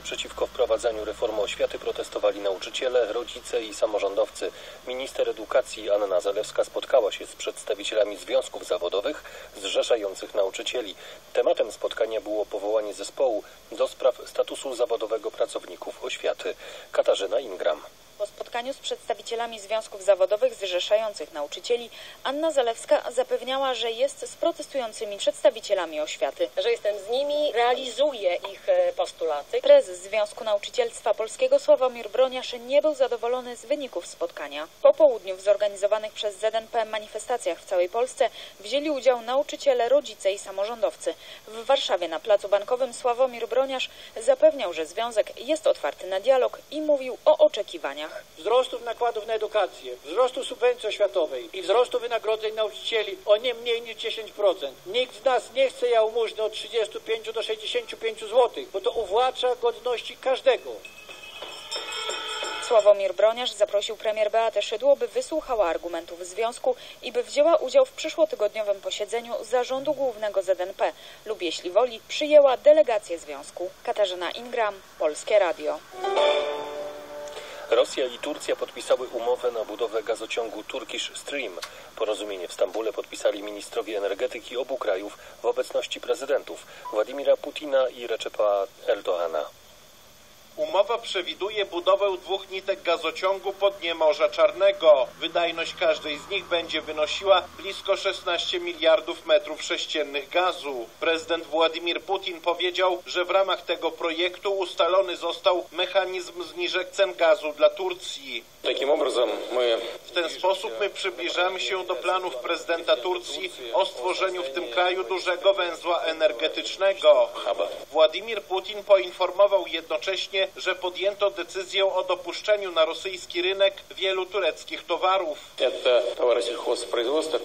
przeciwko wprowadzeniu reformy oświaty protestowali nauczyciele, rodzice i samorządowcy. Minister edukacji Anna Zalewska spotkała się z przedstawicielami związków zawodowych zrzeszających nauczycieli. Tematem spotkania było powołanie zespołu do spraw statusu zawodowego pracowników oświaty. Katarzyna Ingram. Po spotkaniu z przedstawicielami związków zawodowych zrzeszających nauczycieli Anna Zalewska zapewniała, że jest z protestującymi przedstawicielami oświaty. że jestem z nimi, realizuję ich e, postulaty. Prezes Związku Nauczycielstwa Polskiego Sławomir Broniarz nie był zadowolony z wyników spotkania. Po południu w zorganizowanych przez ZNP manifestacjach w całej Polsce wzięli udział nauczyciele, rodzice i samorządowcy. W Warszawie na Placu Bankowym Sławomir Broniarz zapewniał, że związek jest otwarty na dialog i mówił o oczekiwaniach. Wzrostów nakładów na edukację, wzrostu subwencji oświatowej i wzrostu wynagrodzeń nauczycieli o nie mniej niż 10%. Nikt z nas nie chce jałmużny od 35 do 65 zł, bo to uwłacza godności każdego. Sławomir Broniarz zaprosił premier Beatę Szydło, by wysłuchała argumentów związku i by wzięła udział w przyszłotygodniowym posiedzeniu zarządu głównego ZNP lub jeśli woli przyjęła delegację związku. Katarzyna Ingram, Polskie Radio. Rosja i Turcja podpisały umowę na budowę gazociągu Turkish Stream. Porozumienie w Stambule podpisali ministrowie energetyki obu krajów w obecności prezydentów Władimira Putina i Recepa Erdoana. Umowa przewiduje budowę dwóch nitek gazociągu po dnie Morza Czarnego. Wydajność każdej z nich będzie wynosiła blisko 16 miliardów metrów sześciennych gazu. Prezydent Władimir Putin powiedział, że w ramach tego projektu ustalony został mechanizm zniżek cen gazu dla Turcji. Takim. W ten sposób my przybliżamy się do planów prezydenta Turcji o stworzeniu w tym kraju dużego węzła energetycznego. Władimir Putin poinformował jednocześnie, że podjęto decyzję o dopuszczeniu na rosyjski rynek wielu tureckich towarów.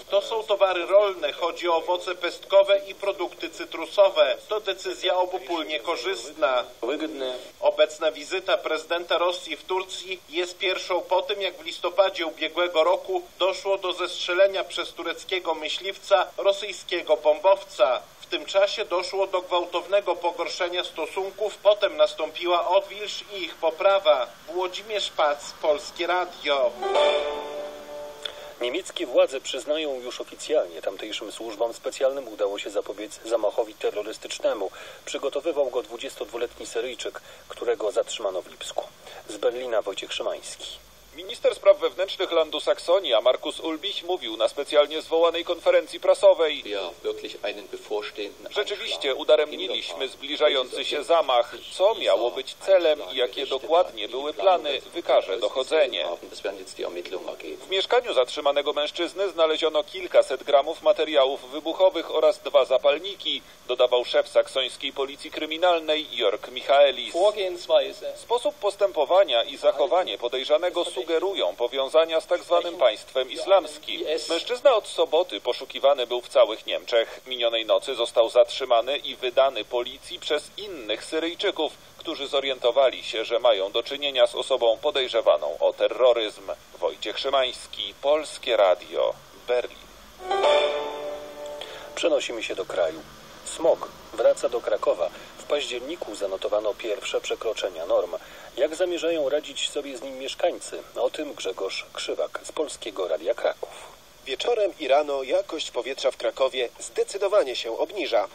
To są towary rolne, chodzi o owoce pestkowe i produkty cytrusowe. To decyzja obopólnie korzystna. Obecna wizyta prezydenta Rosji w Turcji jest pierwszą po tym, jak w listopadzie ubiegłego roku doszło do zestrzelenia przez tureckiego myśliwca rosyjskiego bombowca. W tym czasie doszło do gwałtownego pogorszenia stosunków, potem nastąpiła odwilż i ich poprawa. Włodzimierz Pac, Polskie Radio. Niemieckie władze przyznają już oficjalnie tamtejszym służbom specjalnym udało się zapobiec zamachowi terrorystycznemu. Przygotowywał go 22-letni Syryjczyk, którego zatrzymano w Lipsku. Z Berlina Wojciech Szymański. Minister spraw wewnętrznych landu Saksonii, a Markus Ulbich, mówił na specjalnie zwołanej konferencji prasowej. Rzeczywiście udaremniliśmy zbliżający się zamach. Co miało być celem i jakie dokładnie były plany, wykaże dochodzenie. W mieszkaniu zatrzymanego mężczyzny znaleziono kilkaset gramów materiałów wybuchowych oraz dwa zapalniki, dodawał szef saksońskiej policji kryminalnej Jörg Michaelis. Sposób postępowania i zachowanie podejrzanego sugerują powiązania z tak zwanym państwem islamskim. Mężczyzna od soboty poszukiwany był w całych Niemczech. Minionej nocy został zatrzymany i wydany policji przez innych Syryjczyków, którzy zorientowali się, że mają do czynienia z osobą podejrzewaną o terroryzm. Wojciech Szymański, Polskie Radio, Berlin. Przenosimy się do kraju. Smog wraca do Krakowa. W październiku zanotowano pierwsze przekroczenia norm. Jak zamierzają radzić sobie z nim mieszkańcy? O tym Grzegorz Krzywak z Polskiego Radia Kraków. Wieczorem i rano jakość powietrza w Krakowie zdecydowanie się obniża.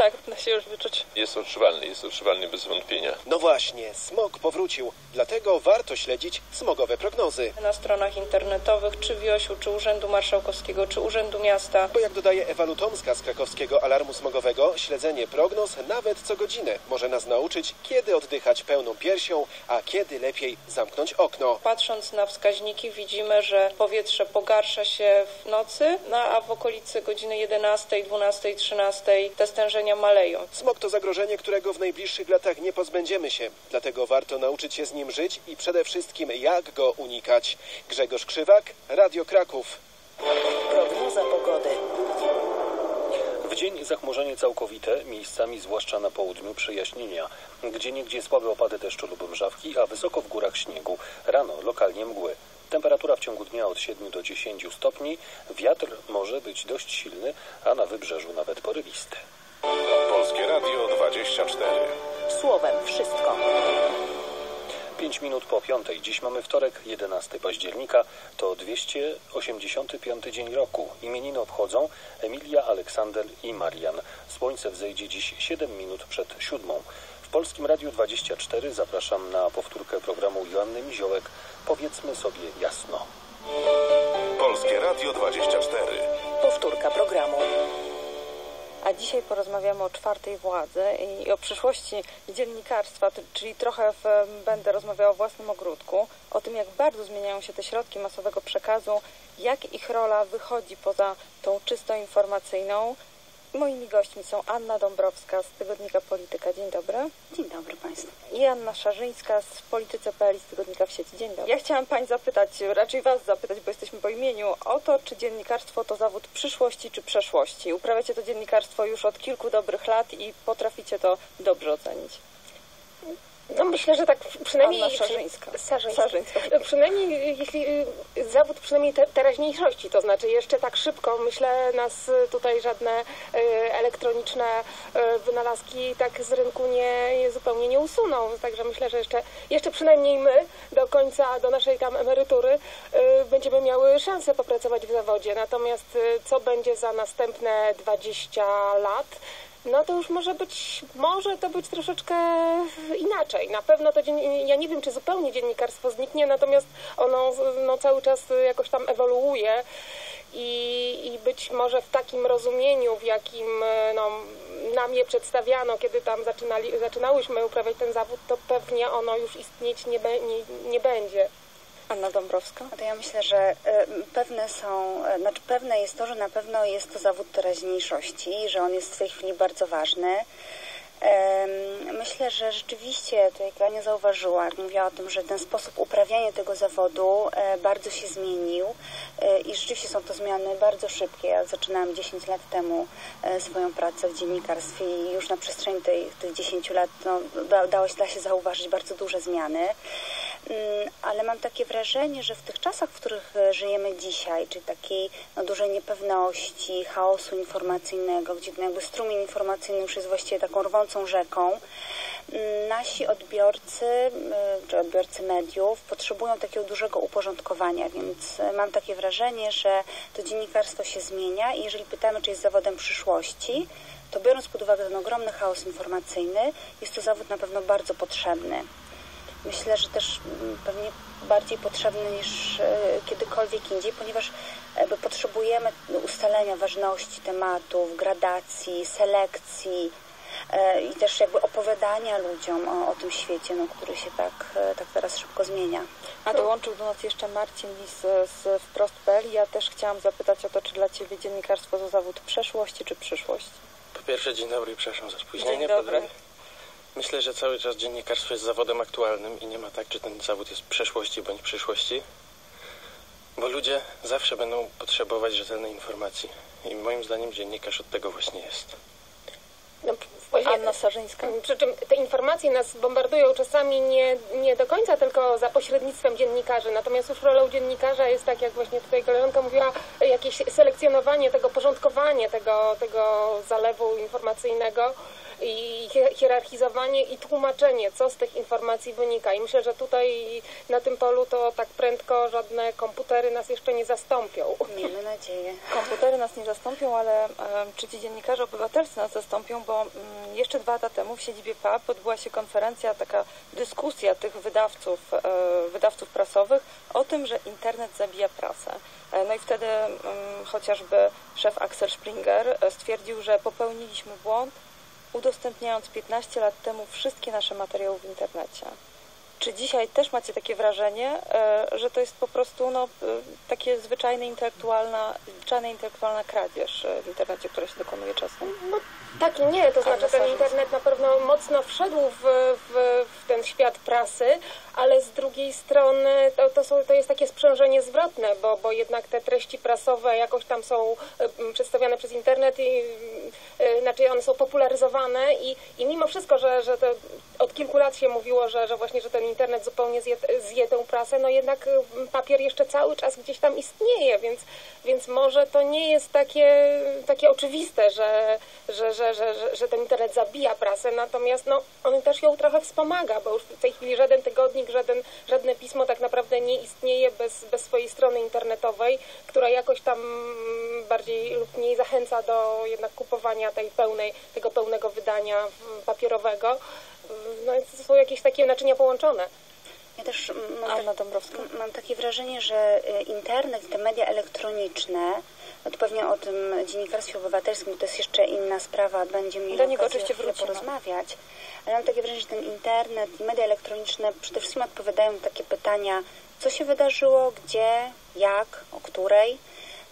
Tak, da się już wyczuć. Jest odczuwalny, jest odczuwalny bez wątpienia. No właśnie, smog powrócił, dlatego warto śledzić smogowe prognozy. Na stronach internetowych, czy Wiosiu, czy Urzędu Marszałkowskiego, czy Urzędu Miasta. Bo jak dodaje Ewa Lutomska z krakowskiego alarmu smogowego, śledzenie prognoz nawet co godzinę może nas nauczyć, kiedy oddychać pełną piersią, a kiedy lepiej zamknąć okno. Patrząc na wskaźniki widzimy, że powietrze pogarsza się w nocy, no a w okolicy godziny 11, 12, 13 te stężenia maleją. Smog to zagrożenie, którego w najbliższych latach nie pozbędziemy się. Dlatego warto nauczyć się z nim żyć i przede wszystkim jak go unikać. Grzegorz Krzywak, Radio Kraków. Prognoza pogody. W dzień zachmurzenie całkowite, miejscami zwłaszcza na południu przejaśnienia. Gdzie niegdzie słabe opady deszczu lub mrzawki, a wysoko w górach śniegu. Rano lokalnie mgły. Temperatura w ciągu dnia od 7 do 10 stopni. Wiatr może być dość silny, a na wybrzeżu nawet porywisty. Polskie Radio 24. Słowem wszystko. 5 minut po piątej. Dziś mamy wtorek, 11 października. To 285 dzień roku. Imieniny obchodzą Emilia, Aleksander i Marian. Słońce wzejdzie dziś 7 minut przed siódmą. W Polskim Radiu 24 zapraszam na powtórkę programu Joanny Miziołek. Powiedzmy sobie jasno. Polskie Radio 24. Powtórka programu. A dzisiaj porozmawiamy o czwartej władzy i o przyszłości dziennikarstwa, czyli trochę w, będę rozmawiała o własnym ogródku, o tym, jak bardzo zmieniają się te środki masowego przekazu, jak ich rola wychodzi poza tą czysto informacyjną. Moimi gośćmi są Anna Dąbrowska z tygodnika Polityka. Dzień dobry. Dzień dobry Państwu. I Anna Szarzyńska z Polityce.pl z tygodnika w sieci. Dzień dobry. Ja chciałam Pań zapytać, raczej Was zapytać, bo jesteśmy po imieniu, o to, czy dziennikarstwo to zawód przyszłości czy przeszłości. Uprawiacie to dziennikarstwo już od kilku dobrych lat i potraficie to dobrze ocenić. No myślę, że tak przynajmniej... Anna. Sarzyńska. Szarzyńska. Przynajmniej jeśli y, zawód przynajmniej te, teraźniejszości, to znaczy jeszcze tak szybko, myślę, nas y, tutaj żadne y, elektroniczne y, wynalazki tak z rynku nie, nie zupełnie nie usuną. Także myślę, że jeszcze, jeszcze przynajmniej my do końca, do naszej tam emerytury y, będziemy miały szansę popracować w zawodzie. Natomiast y, co będzie za następne 20 lat, no to już może być, może to być troszeczkę inaczej. Na pewno to, ja nie wiem, czy zupełnie dziennikarstwo zniknie, natomiast ono no, cały czas jakoś tam ewoluuje i, i być może w takim rozumieniu, w jakim no, nam je przedstawiano, kiedy tam zaczynali, zaczynałyśmy uprawiać ten zawód, to pewnie ono już istnieć nie, be, nie, nie będzie. Anna Dąbrowska. To ja myślę, że e, pewne są, e, znaczy pewne jest to, że na pewno jest to zawód teraźniejszości, że on jest w tej chwili bardzo ważny. Myślę, że rzeczywiście, to jak Ania zauważyła, jak mówiła o tym, że ten sposób uprawiania tego zawodu e, bardzo się zmienił e, i rzeczywiście są to zmiany bardzo szybkie. Ja zaczynałam 10 lat temu e, swoją pracę w dziennikarstwie i już na przestrzeni tej, tych 10 lat no, da, dało się, da się zauważyć bardzo duże zmiany. Mm, ale mam takie wrażenie, że w tych czasach, w których e, żyjemy dzisiaj, czyli takiej no, dużej niepewności, chaosu informacyjnego, gdzie no, jakby strumień informacyjny już jest właściwie taką rwącą rzeką, mm, nasi odbiorcy, y, czy odbiorcy mediów potrzebują takiego dużego uporządkowania, więc mam takie wrażenie, że to dziennikarstwo się zmienia i jeżeli pytamy, czy jest zawodem przyszłości, to biorąc pod uwagę ten ogromny chaos informacyjny, jest to zawód na pewno bardzo potrzebny. Myślę, że też mm, pewnie bardziej potrzebny niż e, kiedykolwiek indziej, ponieważ jakby potrzebujemy ustalenia ważności tematów, gradacji, selekcji e, i też jakby opowiadania ludziom o, o tym świecie, no, który się tak, e, tak teraz szybko zmienia. A dołączył do nas jeszcze Marcin Lis z Wprost.pl. Ja też chciałam zapytać o to, czy dla Ciebie dziennikarstwo to zawód przeszłości czy przyszłości? Po pierwsze, dzień dobry i przepraszam za spóźnienie. Dzień Po dobry. drugie, Myślę, że cały czas dziennikarstwo jest zawodem aktualnym i nie ma tak, czy ten zawód jest przeszłości bądź przyszłości, bo ludzie zawsze będą potrzebować rzetelnej informacji i moim zdaniem dziennikarz od tego właśnie jest. No, właśnie- Anna Sarzyńska. Przy czym te informacje nas bombardują czasami nie, nie do końca tylko za pośrednictwem dziennikarzy, natomiast już rolą dziennikarza jest, tak jak właśnie tutaj koleżanka mówiła, jakieś selekcjonowanie tego, porządkowanie tego, tego zalewu informacyjnego i hier- hierarchizowanie i tłumaczenie, co z tych informacji wynika. I myślę, że tutaj na tym polu to tak prędko żadne komputery nas jeszcze nie zastąpią. Miejmy nadzieję. Komputery nas nie zastąpią, ale czy ci dziennikarze obywatelscy nas zastąpią, bo mm, jeszcze dwa lata temu w siedzibie PAP odbyła się konferencja, taka dyskusja tych wydawców, e, wydawców prasowych o tym, że internet zabija prasę. E, No i wtedy mm, chociażby szef Axel Springer e, stwierdził, że popełniliśmy błąd, udostępniając 15 lat temu wszystkie nasze materiały w internecie. Czy dzisiaj też macie takie wrażenie, e, że to jest po prostu no, e, takie zwyczajne intelektualna, zwyczajna intelektualna kradzież e, w internecie, która się dokonuje czasem? Tak i nie, to znaczy ten internet na pewno mocno wszedł w, w, w ten świat prasy, ale z drugiej strony to, to, są, to jest takie sprzężenie zwrotne, bo, bo jednak te treści prasowe jakoś tam są przedstawiane przez internet i znaczy one są popularyzowane i, i mimo wszystko, że, że to od kilku lat się mówiło, że, że właśnie, że ten internet zupełnie zje, zje tę prasę, no jednak y, papier jeszcze cały czas gdzieś tam istnieje, więc, więc może to nie jest takie, takie oczywiste, że, że, że, że, że, ten internet zabija prasę, natomiast no, on też ją trochę wspomaga, bo już w tej chwili żaden tygodnik, żaden, żadne pismo tak naprawdę nie istnieje bez, bez swojej strony internetowej, która jakoś tam bardziej lub mniej zachęca do jednak kupowania tej pełnej, tego pełnego wydania papierowego. No są jakieś takie naczynia połączone. Ja też mam, Dąbrowska. mam takie wrażenie, że y, internet, te media elektroniczne, no to pewnie o tym dziennikarstwie obywatelskim to jest jeszcze inna sprawa, będziemy mieli Do niego oczywiście wrócimy. porozmawiać, ale mam takie wrażenie, że ten internet i media elektroniczne przede wszystkim odpowiadają na takie pytania, co się wydarzyło, gdzie, jak, o której,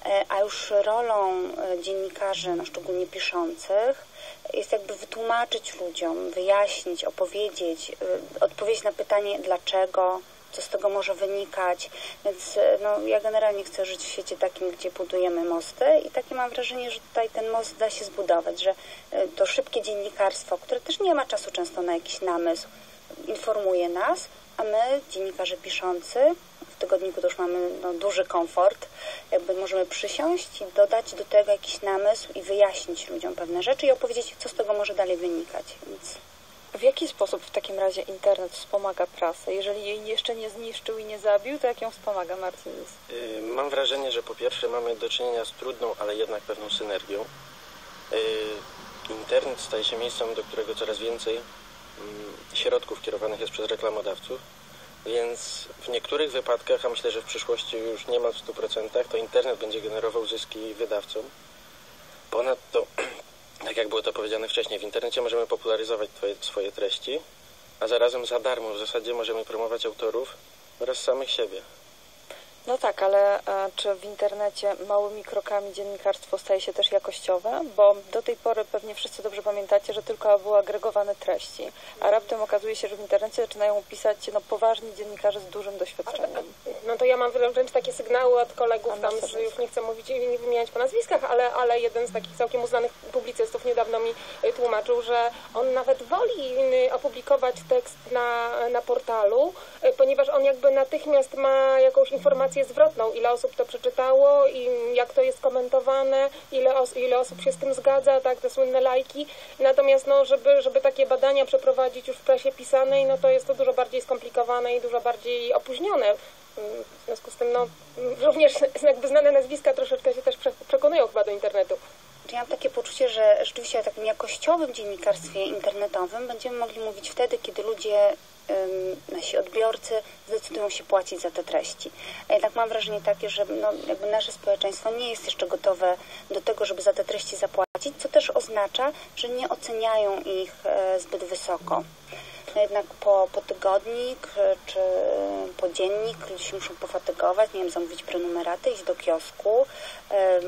e, a już rolą e, dziennikarzy, no szczególnie piszących, jest jakby wytłumaczyć ludziom, wyjaśnić, opowiedzieć, y, odpowiedzieć na pytanie dlaczego, co z tego może wynikać. Więc y, no, ja generalnie chcę żyć w świecie takim, gdzie budujemy mosty i takie mam wrażenie, że tutaj ten most da się zbudować, że y, to szybkie dziennikarstwo, które też nie ma czasu często na jakiś namysł, informuje nas, a my, dziennikarze piszący, w tygodniku to już mamy no, duży komfort, jakby możemy przysiąść i dodać do tego jakiś namysł i wyjaśnić ludziom pewne rzeczy i opowiedzieć, co z tego może dalej wynikać. Więc... W jaki sposób w takim razie internet wspomaga prasę? Jeżeli jej jeszcze nie zniszczył i nie zabił, to jak ją wspomaga Martinus? Yy, mam wrażenie, że po pierwsze mamy do czynienia z trudną, ale jednak pewną synergią. Yy, internet staje się miejscem, do którego coraz więcej yy, środków kierowanych jest przez reklamodawców więc w niektórych wypadkach, a myślę, że w przyszłości już niemal w 100%, to internet będzie generował zyski wydawcom. Ponadto, tak jak było to powiedziane wcześniej, w internecie możemy popularyzować twoje, swoje treści, a zarazem za darmo w zasadzie możemy promować autorów oraz samych siebie. No tak, ale e, czy w internecie małymi krokami dziennikarstwo staje się też jakościowe? Bo do tej pory pewnie wszyscy dobrze pamiętacie, że tylko były agregowane treści, a raptem okazuje się, że w internecie zaczynają pisać no, poważni dziennikarze z dużym doświadczeniem. No to ja mam wręcz takie sygnały od kolegów tam, że już nie chcę mówić i nie wymieniać po nazwiskach, ale, ale jeden z takich całkiem uznanych publicystów niedawno mi y, tłumaczył, że on nawet woli y, opublikować tekst na, na portalu, ponieważ on jakby natychmiast ma jakąś informację informację zwrotną, ile osób to przeczytało i jak to jest komentowane, ile, os ile osób się z tym zgadza, tak, te słynne lajki. Natomiast no, żeby, żeby takie badania przeprowadzić już w prasie pisanej, no to jest to dużo bardziej skomplikowane i dużo bardziej opóźnione. W związku z tym no, również jakby znane nazwiska troszeczkę się też przekonują chyba do internetu. Ja mam takie poczucie, że rzeczywiście o takim jakościowym dziennikarstwie internetowym będziemy mogli mówić wtedy, kiedy ludzie nasi odbiorcy zdecydują się płacić za te treści. A jednak mam wrażenie takie, że no, jakby nasze społeczeństwo nie jest jeszcze gotowe do tego, żeby za te treści zapłacić, co też oznacza, że nie oceniają ich e, zbyt wysoko. No jednak po, po tygodnik e, czy po dziennik ludzie muszą pofatygować, nie wiem, zamówić prenumeraty, iść do kiosku,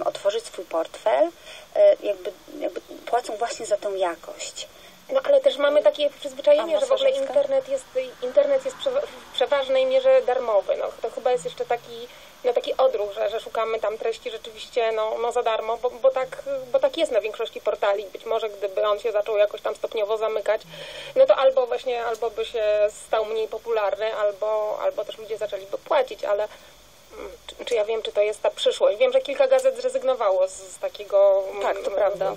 otworzyć swój portfel, e, jakby, jakby płacą właśnie za tę jakość. No ale też mamy takie przyzwyczajenie, że w ogóle internet jest, internet jest w przeważnej mierze darmowy. No, to chyba jest jeszcze taki, no, taki odruch, że, że szukamy tam treści rzeczywiście no, no za darmo, bo, bo, tak, bo tak jest na większości portali. Być może gdyby on się zaczął jakoś tam stopniowo zamykać, no to albo właśnie, albo by się stał mniej popularny, albo, albo też ludzie zaczęliby płacić, ale czy, czy, ja wiem, czy to jest ta przyszłość. Wiem, że kilka gazet zrezygnowało z, z takiego tak, to prawda.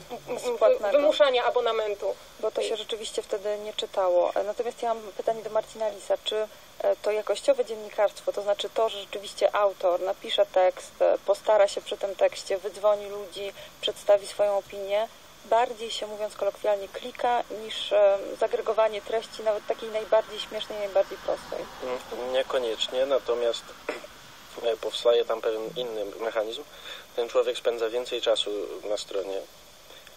wymuszania abonamentu. Bo to się rzeczywiście wtedy nie czytało. Natomiast ja mam pytanie do Marcina Lisa. Czy e, to jakościowe dziennikarstwo, to znaczy to, że rzeczywiście autor napisze tekst, e, postara się przy tym tekście, wydzwoni ludzi, przedstawi swoją opinię, bardziej się, mówiąc kolokwialnie, klika niż e, zagregowanie treści, nawet takiej najbardziej śmiesznej, najbardziej prostej? Mm, niekoniecznie, natomiast E, powstaje tam pewien inny mechanizm, ten człowiek spędza więcej czasu na stronie.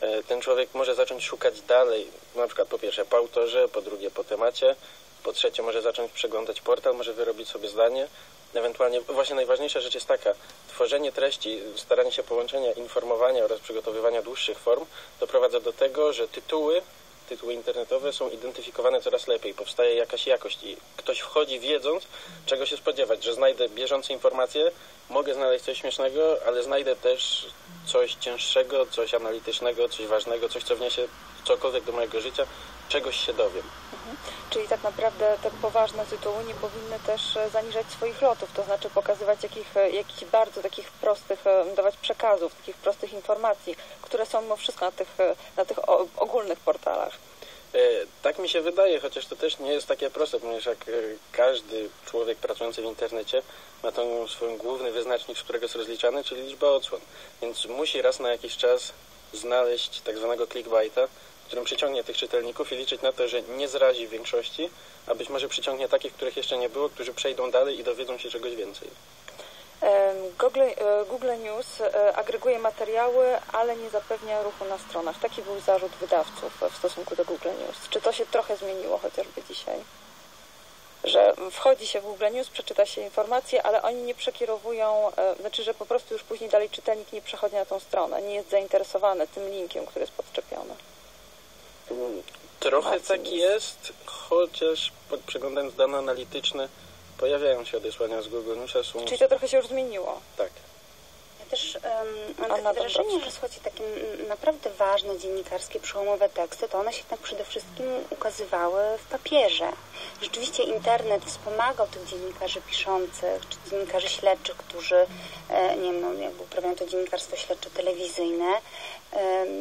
E, ten człowiek może zacząć szukać dalej, na przykład po pierwsze po autorze, po drugie po temacie, po trzecie może zacząć przeglądać portal, może wyrobić sobie zdanie, ewentualnie, właśnie najważniejsza rzecz jest taka, tworzenie treści, staranie się połączenia informowania oraz przygotowywania dłuższych form doprowadza do tego, że tytuły tytuły internetowe są identyfikowane coraz lepiej, powstaje jakaś jakość i ktoś wchodzi wiedząc, czego się spodziewać, że znajdę bieżące informacje, mogę znaleźć coś śmiesznego, ale znajdę też coś cięższego, coś analitycznego, coś ważnego, coś, co wniesie cokolwiek do mojego życia, czegoś się dowiem. Mhm. Czyli tak naprawdę te poważne tytuły nie powinny też e, zaniżać swoich lotów, to znaczy pokazywać jakich, e, jakichś bardzo takich prostych, e, dawać przekazów, takich prostych informacji, które są mimo wszystko na tych, na tych ogólnych portalach. Tak mi się wydaje, chociaż to też nie jest takie proste, ponieważ jak każdy człowiek pracujący w internecie ma ten swój główny wyznacznik, z którego jest rozliczany, czyli liczba odsłon. Więc musi raz na jakiś czas znaleźć tak zwanego clickbaita, którym przyciągnie tych czytelników i liczyć na to, że nie zrazi większości, a być może przyciągnie takich, których jeszcze nie było, którzy przejdą dalej i dowiedzą się czegoś więcej. Google, e, Google News e, agreguje materiały, ale nie zapewnia ruchu na stronach. Taki był zarzut wydawców w stosunku do Google News. Czy to się trochę zmieniło chociażby dzisiaj? Że wchodzi się w Google News, przeczyta się informacje, ale oni nie przekierowują, e, znaczy, że po prostu już później dalej czytelnik nie przechodzi na tą stronę, nie jest zainteresowany tym linkiem, który jest podczepiony. Trochę tak jest, chociaż przeglądając dane analityczne pojawiają się odesłania z Google Newsa. Są... Czyli to trochę się już zmieniło. Tak. Ja też um, mam wrażenie, że słuchajcie, takie naprawdę ważne dziennikarskie, przełomowe teksty, to one się tak przede wszystkim ukazywały w papierze. Rzeczywiście internet wspomagał tych dziennikarzy piszących, czy dziennikarzy śledczych, którzy, e, nie wiem, no, jakby uprawiają to dziennikarstwo śledcze telewizyjne,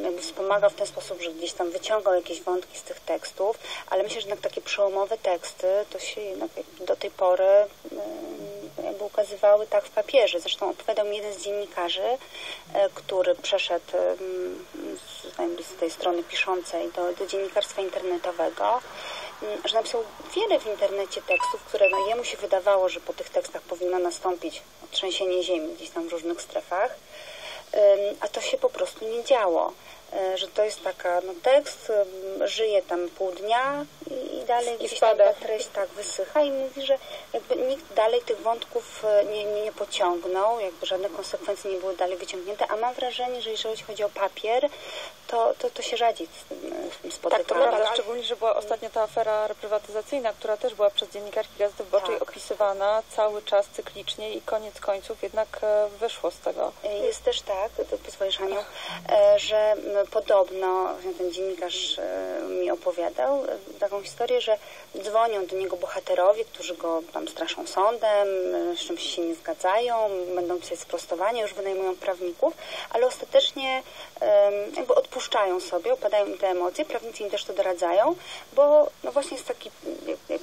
jakby wspomagał w ten sposób, że gdzieś tam wyciągał jakieś wątki z tych tekstów, ale myślę, że jednak takie przełomowe teksty to się jednak do tej pory jakby ukazywały tak w papierze. Zresztą opowiadał mi jeden z dziennikarzy, e, który przeszedł z, z tej strony piszącej do, do dziennikarstwa internetowego, że napisał wiele w internecie tekstów, które no, jemu się wydawało, że po tych tekstach powinno nastąpić trzęsienie ziemi gdzieś tam w różnych strefach a to się po prostu nie działo. E, że to jest taka, no tekst żyje tam pół dnia i, i dalej I gdzieś tam ta treść tak wysycha i mówi, że jakby nikt dalej tych wątków e, nie, nie, nie pociągnął, jakby żadne konsekwencje nie były dalej wyciągnięte, a mam wrażenie, że jeżeli chodzi o papier, to, to, to się rzadziej spotyka. Tak, to prawda, szczególnie, że była ostatnio ta afera reprywatyzacyjna, która też była przez dziennikarki Gazety Wyborczej tak. opisywana cały czas cyklicznie i koniec końców jednak e, wyszło z tego. Jest też tak, pozwolisz Aniu, że podobno ten dziennikarz e, mi opowiadał e, taką historię, że dzwonią do niego bohaterowie, którzy go tam straszą sądem, e, z czymś się nie zgadzają, będą pisać sprostowanie, już wynajmują prawników, ale ostatecznie jakby odpuszczają sobie, opadają im te emocje, prawnicy im też to doradzają, bo no właśnie jest taki,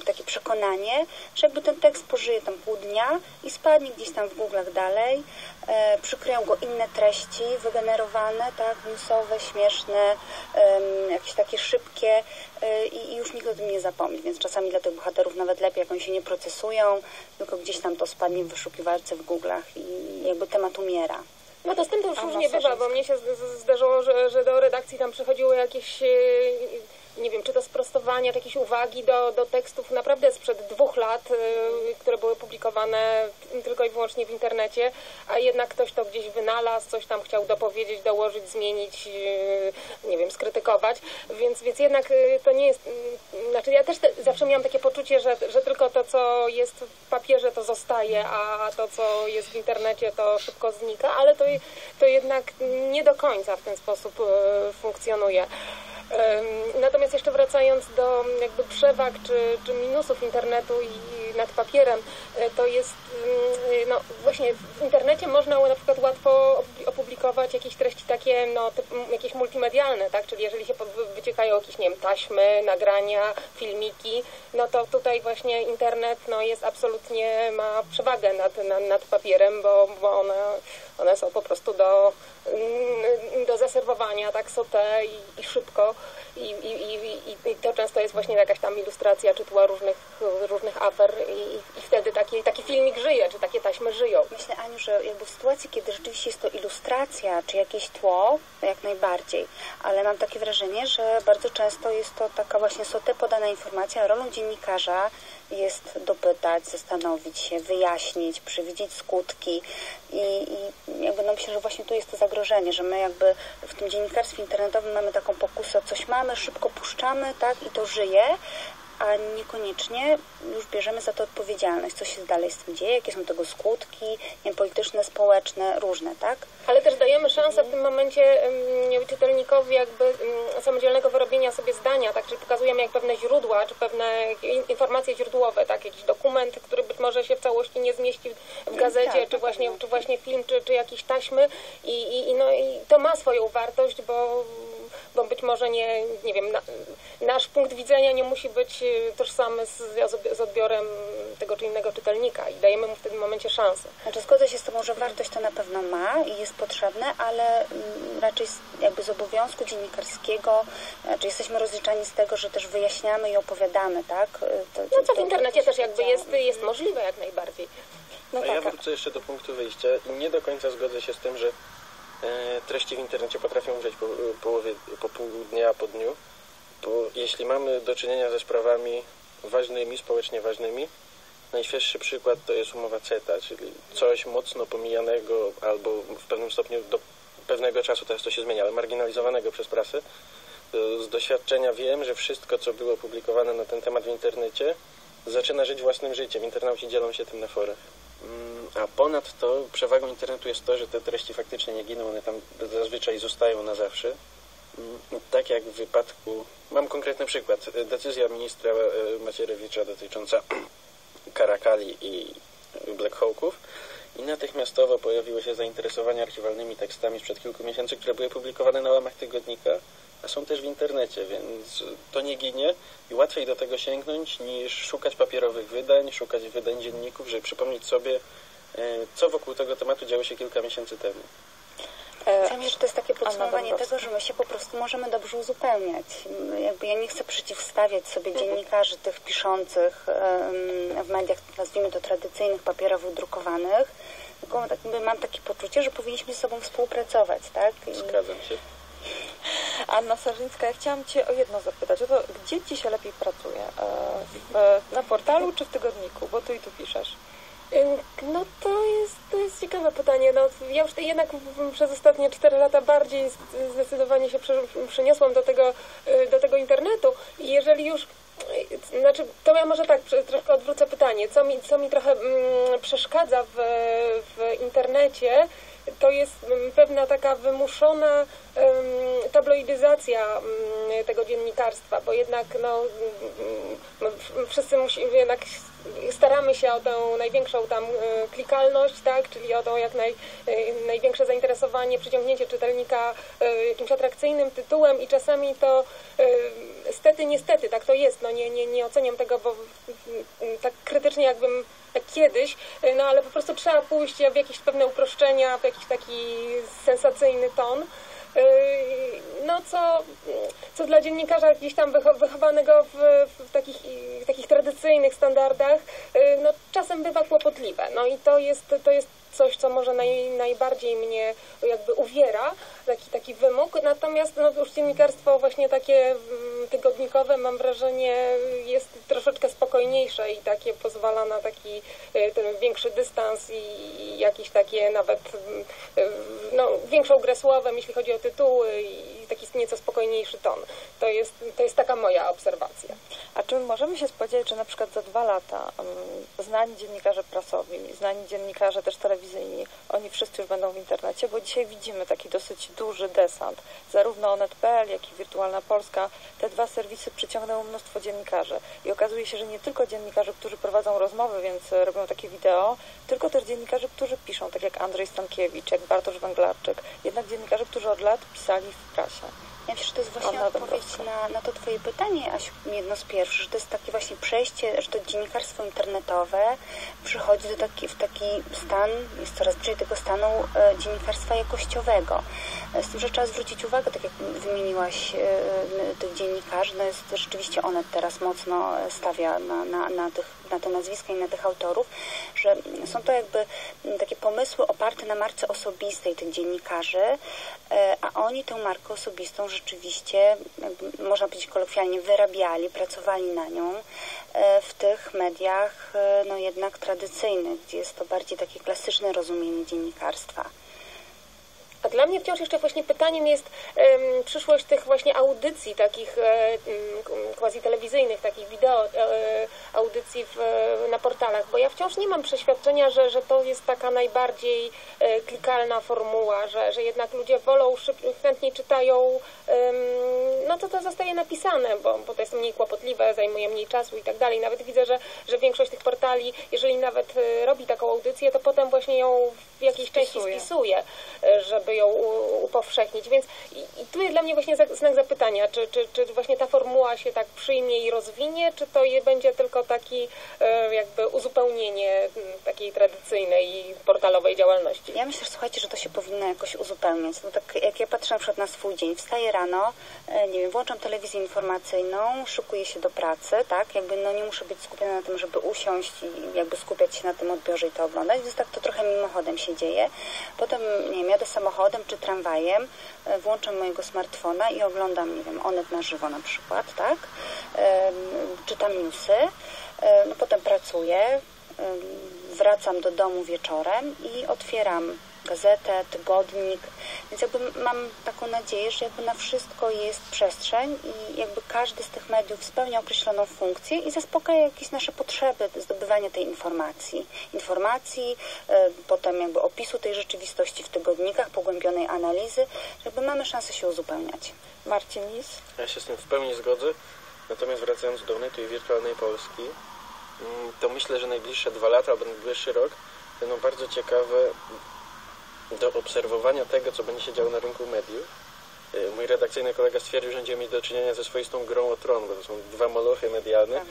takie przekonanie, że jakby ten tekst pożyje tam pół dnia i spadnie gdzieś tam w Google'ach dalej, e, przykryją go inne treści wygenerowane, tak, newsowe, śmieszne, e, jakieś takie szybkie e, i już nikt o tym nie zapomni, więc czasami dla tych bohaterów nawet lepiej, jak oni się nie procesują, tylko gdzieś tam to spadnie w wyszukiwarce w Google'ach i jakby temat umiera. No to z tym to już różnie bywa, bo mnie się zdarzyło, że, że do redakcji tam przychodziły jakieś e, nie wiem, czy to sprostowania, czy jakieś uwagi do, do tekstów naprawdę sprzed dwóch lat, y, które były publikowane tylko i wyłącznie w internecie, a jednak ktoś to gdzieś wynalazł, coś tam chciał dopowiedzieć, dołożyć, zmienić, y, nie wiem, skrytykować, więc, więc jednak y, to nie jest, znaczy ja też te, zawsze miałam takie poczucie, że, że tylko to, co jest w papierze, to zostaje, a to, co jest w internecie, to szybko znika, ale to, to jednak nie do końca w ten sposób funkcjonuje. Natomiast jeszcze wracając do jakby przewag czy, czy minusów internetu i nad papierem, e, to jest mm, no właśnie w internecie można na przykład łatwo opublikować jakieś treści takie, no jakieś multimedialne, tak? Czyli jeżeli się wyciekają jakieś, nie wiem, taśmy, nagrania, filmiki, no to tutaj właśnie internet no, jest absolutnie, ma przewagę nad, nad, nad papierem, bo, bo one, one są po prostu do, mm, do zaserwowania tak sote i, i szybko. I, i, i, I, to często jest właśnie jakaś tam ilustracja czy tła różnych, różnych afer i, wtedy taki, taki filmik żyje, czy takie taśmy żyją. Myślę, Aniu, że jakby w sytuacji, kiedy rzeczywiście jest to ilustracja, czy jakieś tło, jak najbardziej, ale mam takie wrażenie, że bardzo często jest to taka właśnie sote podana informacja, rolą dziennikarza jest dopytać, zastanowić się, wyjaśnić, przewidzieć skutki. I, i jakby no myślę, że właśnie tu jest to zagrożenie, że my jakby w tym dziennikarstwie internetowym mamy taką pokusę, coś mamy, szybko puszczamy, tak, i to żyje, a niekoniecznie już bierzemy za to odpowiedzialność, co się dalej z tym dzieje, jakie są tego skutki, nie polityczne, społeczne, różne, tak? Ale też dajemy szansę w tym momencie czytelnikowi jakby samodzielnego wyrobienia sobie zdania, tak, czyli pokazujemy jak pewne źródła, czy pewne informacje źródłowe, tak, jakiś dokument, który być może się w całości nie zmieści w gazecie, tak, czy, właśnie, czy właśnie film, czy, czy jakieś taśmy i, i, no, i to ma swoją wartość, bo bo być może nie, nie wiem, na, nasz punkt widzenia nie musi być y, tożsamy z, z odbiorem tego czy innego czytelnika i dajemy mu w tym momencie szansę. Znaczy zgodzę się z Tobą, że wartość to na pewno ma i jest potrzebne, ale mm, raczej jakby z obowiązku dziennikarskiego, znaczy jesteśmy rozliczani z tego, że też wyjaśniamy i opowiadamy, tak? To, no co w internecie też jakby jest, jest możliwe jak najbardziej. No tak. ja wrócę jeszcze do punktu wyjścia i nie do końca zgodzę się z tym, że E, treści w internecie potrafią umrzeć po, połowie, po pół dnia, po dniu, bo jeśli mamy do czynienia ze sprawami ważnymi, społecznie ważnymi, najświeższy przykład to jest umowa CETA, czyli coś mocno pomijanego albo w pewnym stopniu do pewnego czasu, teraz to się zmienia, ale marginalizowanego przez prasę. Z doświadczenia wiem, że wszystko, co było publikowane na ten temat w internecie, zaczyna żyć własnym życiem. Internauci dzielą się tym na forach. Mm, a ponadto przewagą internetu jest to, że te treści faktycznie nie giną, one tam zazwyczaj zostają na zawsze. Mm, tak jak w wypadku, mam konkretny przykład, decyzja ministra e, Macierewicza dotycząca Karakali i Black Hawków i natychmiastowo pojawiło się zainteresowanie archiwalnymi tekstami sprzed kilku miesięcy, które były publikowane na łamach tygodnika a są też w internecie, więc to nie ginie i łatwiej do tego sięgnąć niż szukać papierowych wydań, szukać wydań dzienników, żeby przypomnieć sobie, e, co wokół tego tematu działo się kilka miesięcy temu. Myślę, że to jest takie podsumowanie tego, że my się po prostu możemy dobrze uzupełniać. Jakby ja nie chcę przeciwstawiać sobie dziennikarzy tych piszących w mediach, nazwijmy to tradycyjnych, papierowo drukowanych, tylko mam takie poczucie, że powinniśmy ze sobą współpracować, tak? Zgadzam się. Anna Sarzyńska, ja chciałam Cię o jedno zapytać, o to, gdzie Ci się lepiej pracuje? E, w, na portalu czy w tygodniku? Bo tu i tu piszesz. No to jest, to jest ciekawe pytanie. No, ja już jednak przez ostatnie 4 lata bardziej zdecydowanie się przeniosłam do tego, y, do tego internetu i jeżeli już y, znaczy, to ja może tak troszkę odwrócę pytanie. Co mi, co mi trochę mm, przeszkadza w, w internecie, to jest mm, pewna taka wymuszona tabloidyzacja mm, tego dziennikarstwa, bo jednak no, mm, wszyscy musimy jednak staramy się o tę największą tam e, klikalność, tak, czyli o to jak naj, e, największe zainteresowanie, przyciągnięcie czytelnika e, jakimś atrakcyjnym tytułem i czasami to stety, niestety, tak to jest, no nie, nie, nie oceniam tego, bo tak krytycznie jakbym jak kiedyś, no ale po prostu trzeba pójść w jakieś pewne uproszczenia, w jakiś taki sensacyjny ton. No co, co dla dziennikarza gdzieś tam wychowanego w, w takich, w takich tradycyjnych standardach, no czasem bywa kłopotliwe. No i to jest, to jest coś, co może naj, najbardziej mnie jakby uwiera, taki, taki wymóg. Natomiast no, już dziennikarstwo właśnie takie mm, tygodnikowe mam wrażenie jest troszeczkę spokojniejsze i takie pozwala na taki ten większy dystans i jakieś takie nawet y, no, większą grę słowem, jeśli chodzi o tytuły i taki nieco spokojniejszy ton. To jest, to jest taka moja obserwacja. A czy możemy się spodziewać, że na przykład za dwa lata um, znani dziennikarze prasowi, znani dziennikarze też telewizyjni, oni wszyscy już będą w internecie, bo dzisiaj widzimy taki dosyć duży desant. Zarówno Onet.pl, jak i Wirtualna Polska, te dwa serwisy przyciągnęły mnóstwo dziennikarzy. I okazuje się, że nie tylko dziennikarze, którzy prowadzą rozmowy, więc robią takie wideo, tylko też dziennikarze, którzy piszą, tak jak Andrzej Stankiewicz, jak Bartosz Węglarczyk, jednak dziennikarze, którzy od lat pisali w prasie. Ja myślę, że to jest właśnie Anna odpowiedź na, na to Twoje pytanie, Asiu, jedno z pierwszych, że to jest takie właśnie przejście, że to dziennikarstwo internetowe przychodzi do taki, w taki stan, jest coraz bliżej tego stanu e, dziennikarstwa jakościowego. Z tym, że trzeba zwrócić uwagę, tak jak wymieniłaś e, tych dziennikarzy, no jest rzeczywiście one teraz mocno stawia na, na, na, tych, na te nazwiska i na tych autorów, że są to jakby takie pomysły oparte na marce osobistej tych dziennikarzy, e, a oni tę markę osobistą rzeczywiście, można powiedzieć kolokwialnie, wyrabiali, pracowali na nią e, w tych mediach no jednak tradycyjnych, gdzie jest to bardziej takie klasyczne rozumienie dziennikarstwa. A Dla mnie wciąż jeszcze właśnie pytaniem jest em, przyszłość tych właśnie audycji, takich e, m, quasi telewizyjnych, takich wideo e, audycji w, na portalach, bo ja wciąż nie mam przeświadczenia, że, że to jest taka najbardziej e, klikalna formuła, że, że jednak ludzie wolą, szyb, chętniej czytają, no to to zostaje napisane, bo, bo to jest mniej kłopotliwe, zajmuje mniej czasu i tak dalej. Nawet widzę, że, że większość tych portali, jeżeli nawet robi taką audycję, to potem właśnie ją w jakiejś części Spisuje. spisuje, e, ją upowszechnić. Więc i, i tu jest dla mnie właśnie znak zapytania, czy, czy, czy właśnie ta formuła się tak przyjmie i rozwinie, czy to będzie tylko taki e, jakby uzupełnienie takiej tradycyjnej portalowej działalności. Ja myślę, że słuchajcie, że to się powinno jakoś uzupełniać. No tak jak ja patrzę na przykład na swój dzień, wstaję rano, e, nie wiem, włączam telewizję informacyjną, szykuję się do pracy, tak, jakby no nie muszę być skupiona na tym, żeby usiąść i jakby skupiać się na tym odbiorze i to oglądać, więc tak to trochę mimochodem się dzieje. Potem, nie wiem, jadę samochodem czy tramwajem, e, włączam mojego smartfona i oglądam, nie wiem, Onet na żywo na przykład, tak, czytam newsy, e, no potem pracuję, wracam do domu wieczorem i otwieram gazetę, tygodnik, więc jakby mam taką nadzieję, że jakby na wszystko jest przestrzeń i jakby każdy z tych mediów spełnia określoną funkcję i zaspokaja jakieś nasze potrzeby zdobywania tej informacji. Informacji, e, potem jakby opisu tej rzeczywistości w tygodnikach, pogłębionej analizy, że jakby mamy szansę się uzupełniać. Marcin Lis? Ja się z tym w pełni zgodzę. Natomiast wracając do tej wirtualnej Polski, mm, to myślę, że najbliższe dwa lata albo najbliższy rok będą bardzo ciekawe do obserwowania tego, co będzie się działo na rynku mediów. Y, Mój redakcyjny kolega stwierdził, że będziemy mieli do czynienia ze swoistą grą o tron, bo to są dwa molochy medialne,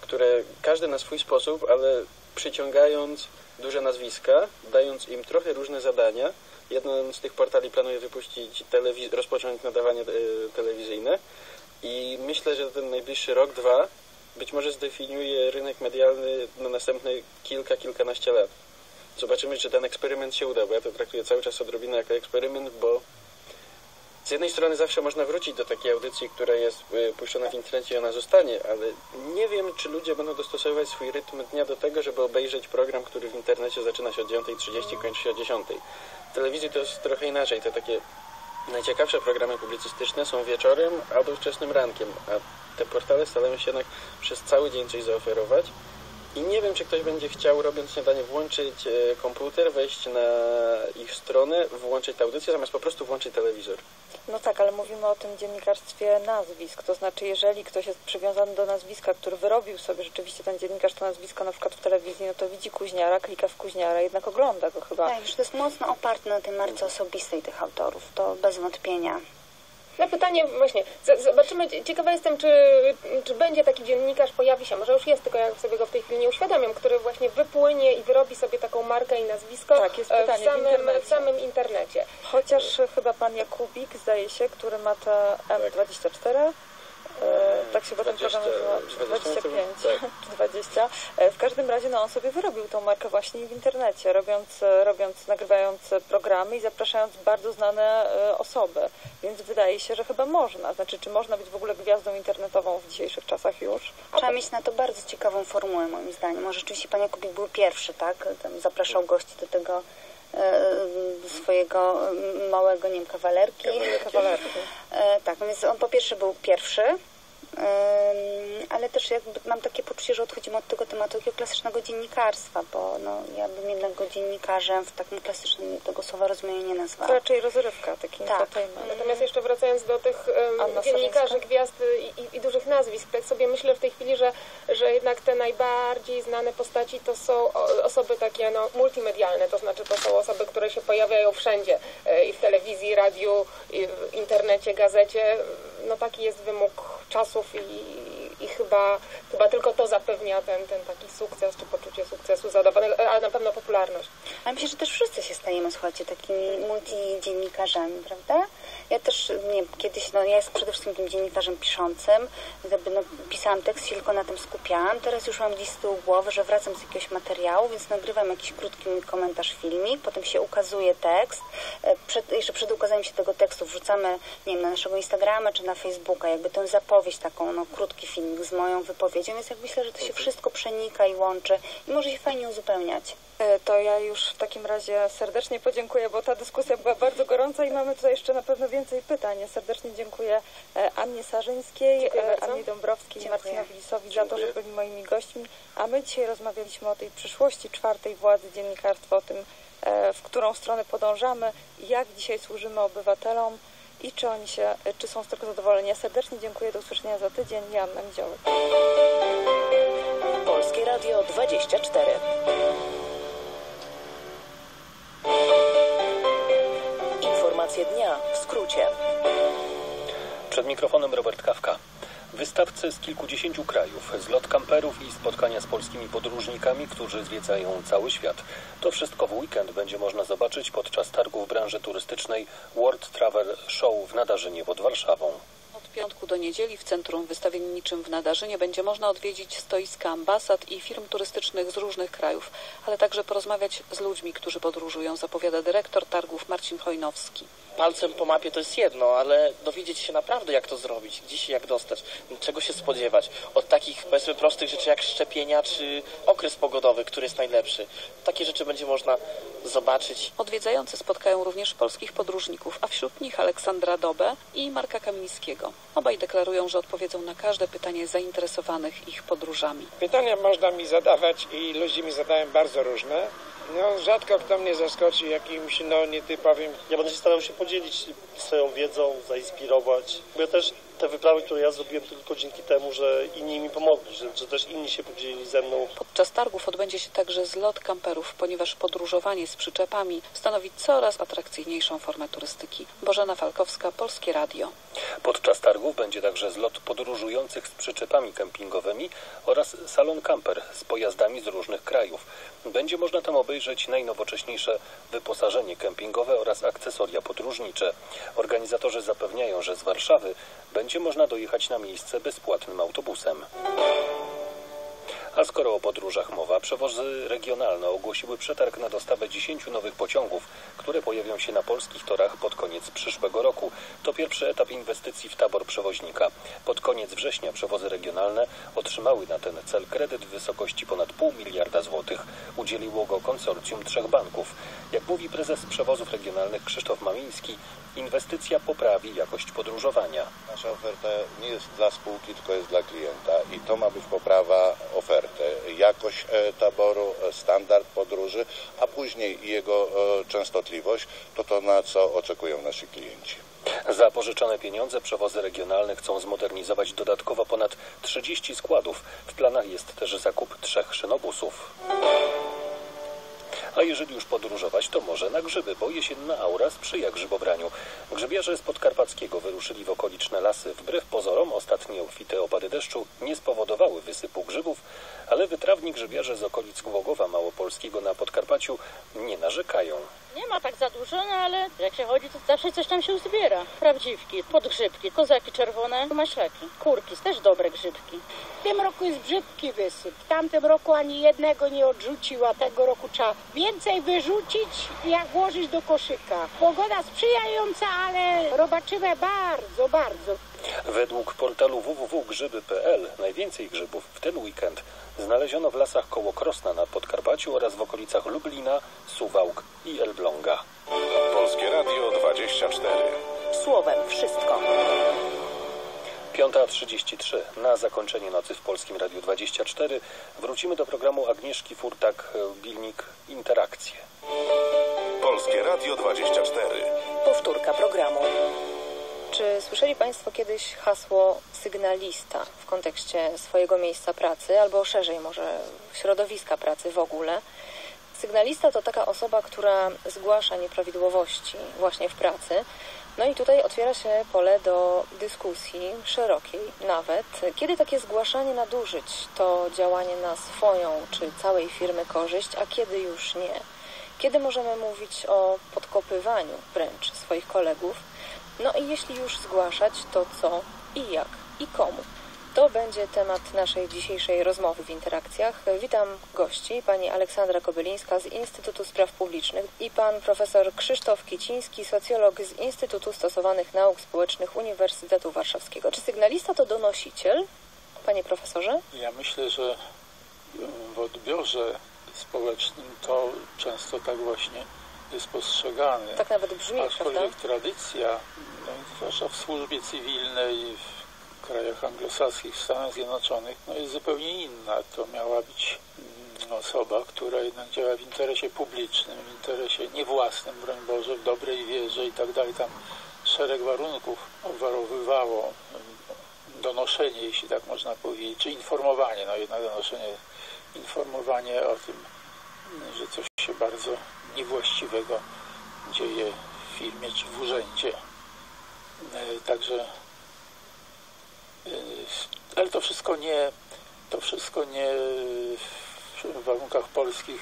które każdy na swój sposób, ale przyciągając duże nazwiska, dając im trochę różne zadania. Jeden z tych portali planuje wypuścić telewiz- rozpocząć nadawanie y, telewizyjne i myślę, że ten najbliższy rok, dwa być może zdefiniuje rynek medialny na następne kilka, kilkanaście lat. Zobaczymy, czy ten eksperyment się uda, bo ja to traktuję cały czas odrobinę jako eksperyment, bo z jednej strony zawsze można wrócić do takiej audycji, która jest y, puszczona w internecie i ona zostanie, ale nie wiem, czy ludzie będą dostosowywać swój rytm dnia do tego, żeby obejrzeć program, który w internecie zaczyna się o 9.30, kończy się o 10.00. W telewizji to jest trochę inaczej, te takie najciekawsze programy publicystyczne są wieczorem albo wczesnym rankiem, a te portale starają się jednak przez cały dzień coś zaoferować. I nie wiem, czy ktoś będzie chciał, robiąc śniadanie, włączyć e, komputer, wejść na ich stronę, włączyć tę audycję, zamiast po prostu włączyć telewizor. No tak, ale mówimy o tym dziennikarstwie nazwisk. To znaczy, jeżeli ktoś jest przywiązany do nazwiska, który wyrobił sobie rzeczywiście ten dziennikarz to nazwisko na przykład w telewizji, no to widzi kuźniara, klika w kuźniara, jednak ogląda go chyba. Tak, że to jest mocno oparte na tej marce osobistej tych autorów, to bez wątpienia. Na pytanie właśnie, z- zobaczymy, ciekawa jestem, czy, czy będzie taki dziennikarz, pojawi się, może już jest, tylko ja sobie go w tej chwili nie uświadamiam, który właśnie wypłynie i wyrobi sobie taką markę i nazwisko Tak, jest e, pytanie, w, w samym, internecie. w samym internecie. Chociaż chyba pan Jakubik, zdaje się, który ma te M24, e, tak się potem 20, program nazywa, czy 20, 25, tak. czy 20. E, W każdym razie no, on sobie wyrobił tą markę właśnie w internecie, robiąc, e, robiąc, nagrywając programy i zapraszając bardzo znane e, osoby. Więc wydaje się, że chyba można. Znaczy, czy można być w ogóle gwiazdą internetową w dzisiejszych czasach już? Trzeba mieć na to bardzo ciekawą formułę, moim zdaniem. Może rzeczywiście pan Jakubik był pierwszy, tak? Tam zapraszał gości do tego e, swojego e, małego, nie wiem, kawalerki. Kawalerki. Kawalerki. E, tak, więc on po pierwsze był pierwszy, ale też jakby mam takie poczucie, że odchodzimy od tego tematu takiego klasycznego dziennikarstwa, bo no, ja bym jednak go dziennikarzem w takim klasycznym tego słowa rozumieniu nie To nazwała. raczej rozrywka, taki Tak. infotainment. Natomiast jeszcze wracając do tych Anna dziennikarzy, gwiazd i, i, i dużych nazwisk, tak sobie myślę w tej chwili, że, że jednak te najbardziej znane postaci to są osoby takie no, multimedialne, to znaczy to są osoby, które się pojawiają wszędzie e, i w telewizji, radiu, i w internecie, gazecie. No taki jest wymóg czasów i, i chyba, chyba tylko to zapewnia ten, ten taki sukces, czy poczucie sukcesu zadawanego, ale na pewno popularność. Ale myślę, że też wszyscy się stajemy, słuchajcie, takimi multidziennikarzami, prawda? Ja też, nie kiedyś, no ja jestem przede wszystkim tym dziennikarzem piszącym, jakby, no, pisałam tekst, się tylko na tym skupiałam, teraz już mam gdzieś z tyłu głowy, że wracam z jakiegoś materiału, więc nagrywam jakiś krótki mój komentarz, filmik, potem się ukazuje tekst, E, przed, jeszcze przed ukazaniem się tego tekstu wrzucamy, nie wiem, na naszego Instagrama czy na Facebooka, jakby tę zapowiedź taką, no krótki filmik z moją wypowiedzią, więc jak myślę, że to się wszystko przenika i łączy i może się fajnie uzupełniać. E, To ja już w takim razie serdecznie podziękuję, bo ta dyskusja była bardzo gorąca i mamy tutaj jeszcze na pewno więcej pytań. Ja serdecznie dziękuję e, Annie Sarzyńskiej, e. Annie Dąbrowskiej i. Marcinowi Lisowi za to, że byli moimi gośćmi. A my dzisiaj rozmawialiśmy o tej przyszłości czwartej władzy dziennikarstwa, o tym, w którą stronę podążamy, jak dzisiaj służymy obywatelom i czy oni się, czy są z tego zadowoleni. Ja serdecznie dziękuję, do usłyszenia za tydzień. Joanna Miziołek. Polskie Radio 24. Informacje dnia w skrócie. Przed mikrofonem Robert Kawka. Wystawcy z kilkudziesięciu krajów, zlot kamperów i spotkania z polskimi podróżnikami, którzy zwiedzają cały świat. To wszystko w weekend będzie można zobaczyć podczas targów branży turystycznej World Travel Show w Nadarzynie pod Warszawą. Piątku do niedzieli w Centrum Wystawienniczym w Nadarzynie będzie można odwiedzić stoiska ambasad i firm turystycznych z różnych krajów, ale także porozmawiać z ludźmi, którzy podróżują, zapowiada dyrektor targów Marcin Chojnowski. palcem po mapie to jest jedno, ale dowiedzieć się naprawdę, jak to zrobić, gdzie się jak dostać, czego się spodziewać. Od takich, powiedzmy, prostych rzeczy jak szczepienia czy okres pogodowy, który jest najlepszy. Takie rzeczy będzie można zobaczyć. Odwiedzający spotkają również polskich podróżników, a wśród nich Aleksandra Dobę i Marka Kamińskiego. Obaj deklarują, że odpowiedzą na każde pytanie zainteresowanych ich podróżami. Pytania można mi zadawać i ludzie mi zadają bardzo różne. No, rzadko kto mnie zaskoczy jakimś no, nietypowym. Ja będę się starał się podzielić swoją wiedzą, zainspirować. Bo ja też te wyprawy, które ja zrobiłem tylko dzięki temu, że inni mi pomogli, że, że też inni się podzielili ze mną. Podczas targów odbędzie się także zlot kamperów, ponieważ podróżowanie z przyczepami stanowi coraz atrakcyjniejszą formę turystyki. Bożena Falkowska, Polskie Radio. Podczas targów będzie także zlot podróżujących z przyczepami kempingowymi oraz salon camper z pojazdami z różnych krajów. Będzie można tam obejrzeć najnowocześniejsze wyposażenie kempingowe oraz akcesoria podróżnicze. Organizatorzy zapewniają, że z Warszawy będzie można dojechać na miejsce bezpłatnym autobusem. A skoro o podróżach mowa, przewozy regionalne ogłosiły przetarg na dostawę 10 nowych pociągów, które pojawią się na polskich torach pod koniec przyszłego roku. To pierwszy etap inwestycji w tabor przewoźnika. Pod koniec września przewozy regionalne otrzymały na ten cel kredyt w wysokości ponad pół miliarda złotych. Udzieliło go konsorcjum trzech banków. Jak mówi prezes przewozów regionalnych Krzysztof Mamiński, inwestycja poprawi jakość podróżowania. Nasza oferta nie jest dla spółki, tylko jest dla klienta i to ma być poprawa oferty, jakość e, taboru, e, standard podróży, a później jego e, częstotliwość, to to na co oczekują nasi klienci. Za pożyczone pieniądze przewozy regionalne chcą zmodernizować dodatkowo ponad 30 składów. W planach jest też zakup trzech szynobusów. A jeżeli już podróżować, to może na grzyby, bo jesienna aura sprzyja grzybobraniu. Grzybiarze z Podkarpackiego wyruszyli w okoliczne lasy. Wbrew pozorom ostatnie obfite opady deszczu nie spowodowały wysypu grzybów, ale wytrawni grzybiarze z okolic Głogowa Małopolskiego na Podkarpaciu nie narzekają. Nie ma tak za dużo, no ale jak się chodzi, to zawsze coś tam się uzbiera. Prawdziwki, podgrzybki, kozaki czerwone, maślaki, kurki, też dobre grzybki. W tym roku jest brzydki wysyp. W tamtym roku ani jednego nie odrzucił, a tego roku trzeba więcej wyrzucić, jak włożyć do koszyka. Pogoda sprzyjająca, ale robaczywe bardzo, bardzo. Według portalu www.grzyby.pl najwięcej grzybów w ten weekend znaleziono w lasach koło Krosna na Podkarpaciu oraz w okolicach Lublina, Suwałk i Elbląga. Polskie Radio 24. Słowem wszystko. 5.33 na zakończenie nocy w Polskim Radiu 24 wrócimy do programu Agnieszki Furtak-Bilnik Interakcje. Polskie Radio 24. Powtórka programu. Czy słyszeli Państwo kiedyś hasło sygnalista w kontekście swojego miejsca pracy, albo szerzej może środowiska pracy w ogóle? Sygnalista to taka osoba, która zgłasza nieprawidłowości właśnie w pracy. No i tutaj otwiera się pole do dyskusji szerokiej nawet. Kiedy takie zgłaszanie nadużyć to działanie na swoją czy całej firmy korzyść, a kiedy już nie? Kiedy możemy mówić o podkopywaniu wręcz swoich kolegów? No i jeśli już zgłaszać, to co i jak i komu? To będzie temat naszej dzisiejszej rozmowy w interakcjach. Witam gości, pani Aleksandra Kobylińska z Instytutu Spraw Publicznych i pan profesor Krzysztof Kiciński, socjolog z Instytutu Stosowanych Nauk Społecznych Uniwersytetu Warszawskiego. Czy sygnalista to donosiciel, panie profesorze? Ja myślę, że w odbiorze społecznym, to często tak właśnie jest postrzegane. Tak nawet brzmi, Aczkolwiek prawda? tradycja, no, zwłaszcza w służbie cywilnej w krajach anglosaskich, w Stanach Zjednoczonych, no, jest zupełnie inna. To miała być mm, osoba, która jednak działa w interesie publicznym, w interesie nie własnym, broń Boże, w dobrej wierze i tak dalej. Tam szereg warunków obwarowywało mm, donoszenie, jeśli tak można powiedzieć, czy informowanie, no jednak donoszenie, informowanie o tym, że coś się bardzo niewłaściwego dzieje w firmie czy w urzędzie. E, Także, e, ale to wszystko nie, to wszystko nie w warunkach polskich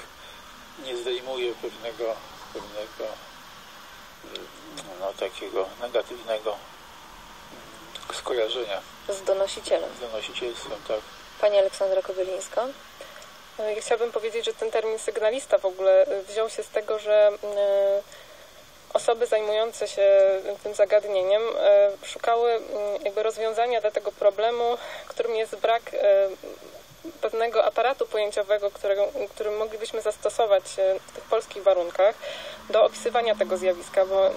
nie zdejmuje pewnego, pewnego no, takiego negatywnego skojarzenia Z donosicielem. z donosicielstwem, tak. Pani Aleksandra Kobylińska. Ja chciałabym powiedzieć, że ten termin sygnalista w ogóle y, wziął się z tego, że y, osoby zajmujące się tym zagadnieniem y, szukały jakby rozwiązania dla tego problemu, którym jest brak pewnego aparatu pojęciowego, którego, który moglibyśmy zastosować w tych polskich warunkach do opisywania tego zjawiska, bo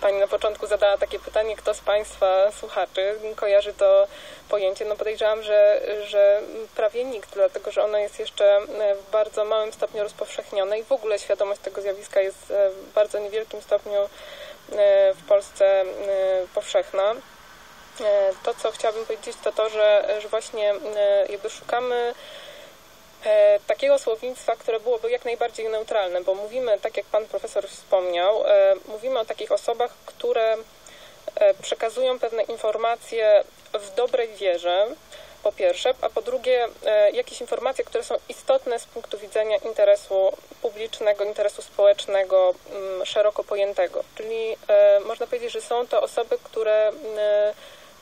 Pani na początku zadała takie pytanie, kto z Państwa słuchaczy kojarzy to pojęcie. No podejrzewam, że, że prawie nikt, dlatego że ono jest jeszcze w bardzo małym stopniu rozpowszechnione i w ogóle świadomość tego zjawiska jest w bardzo niewielkim stopniu w Polsce powszechna. To, co chciałabym powiedzieć, to to, że, że właśnie jakby szukamy e, takiego słownictwa, które byłoby jak najbardziej neutralne, bo mówimy, tak jak pan profesor wspomniał, e, mówimy o takich osobach, które e, przekazują pewne informacje w dobrej wierze, po pierwsze, a po drugie e, jakieś informacje, które są istotne z punktu widzenia interesu publicznego, interesu społecznego, mm, szeroko pojętego. Czyli e, można powiedzieć, że są to osoby, które mm,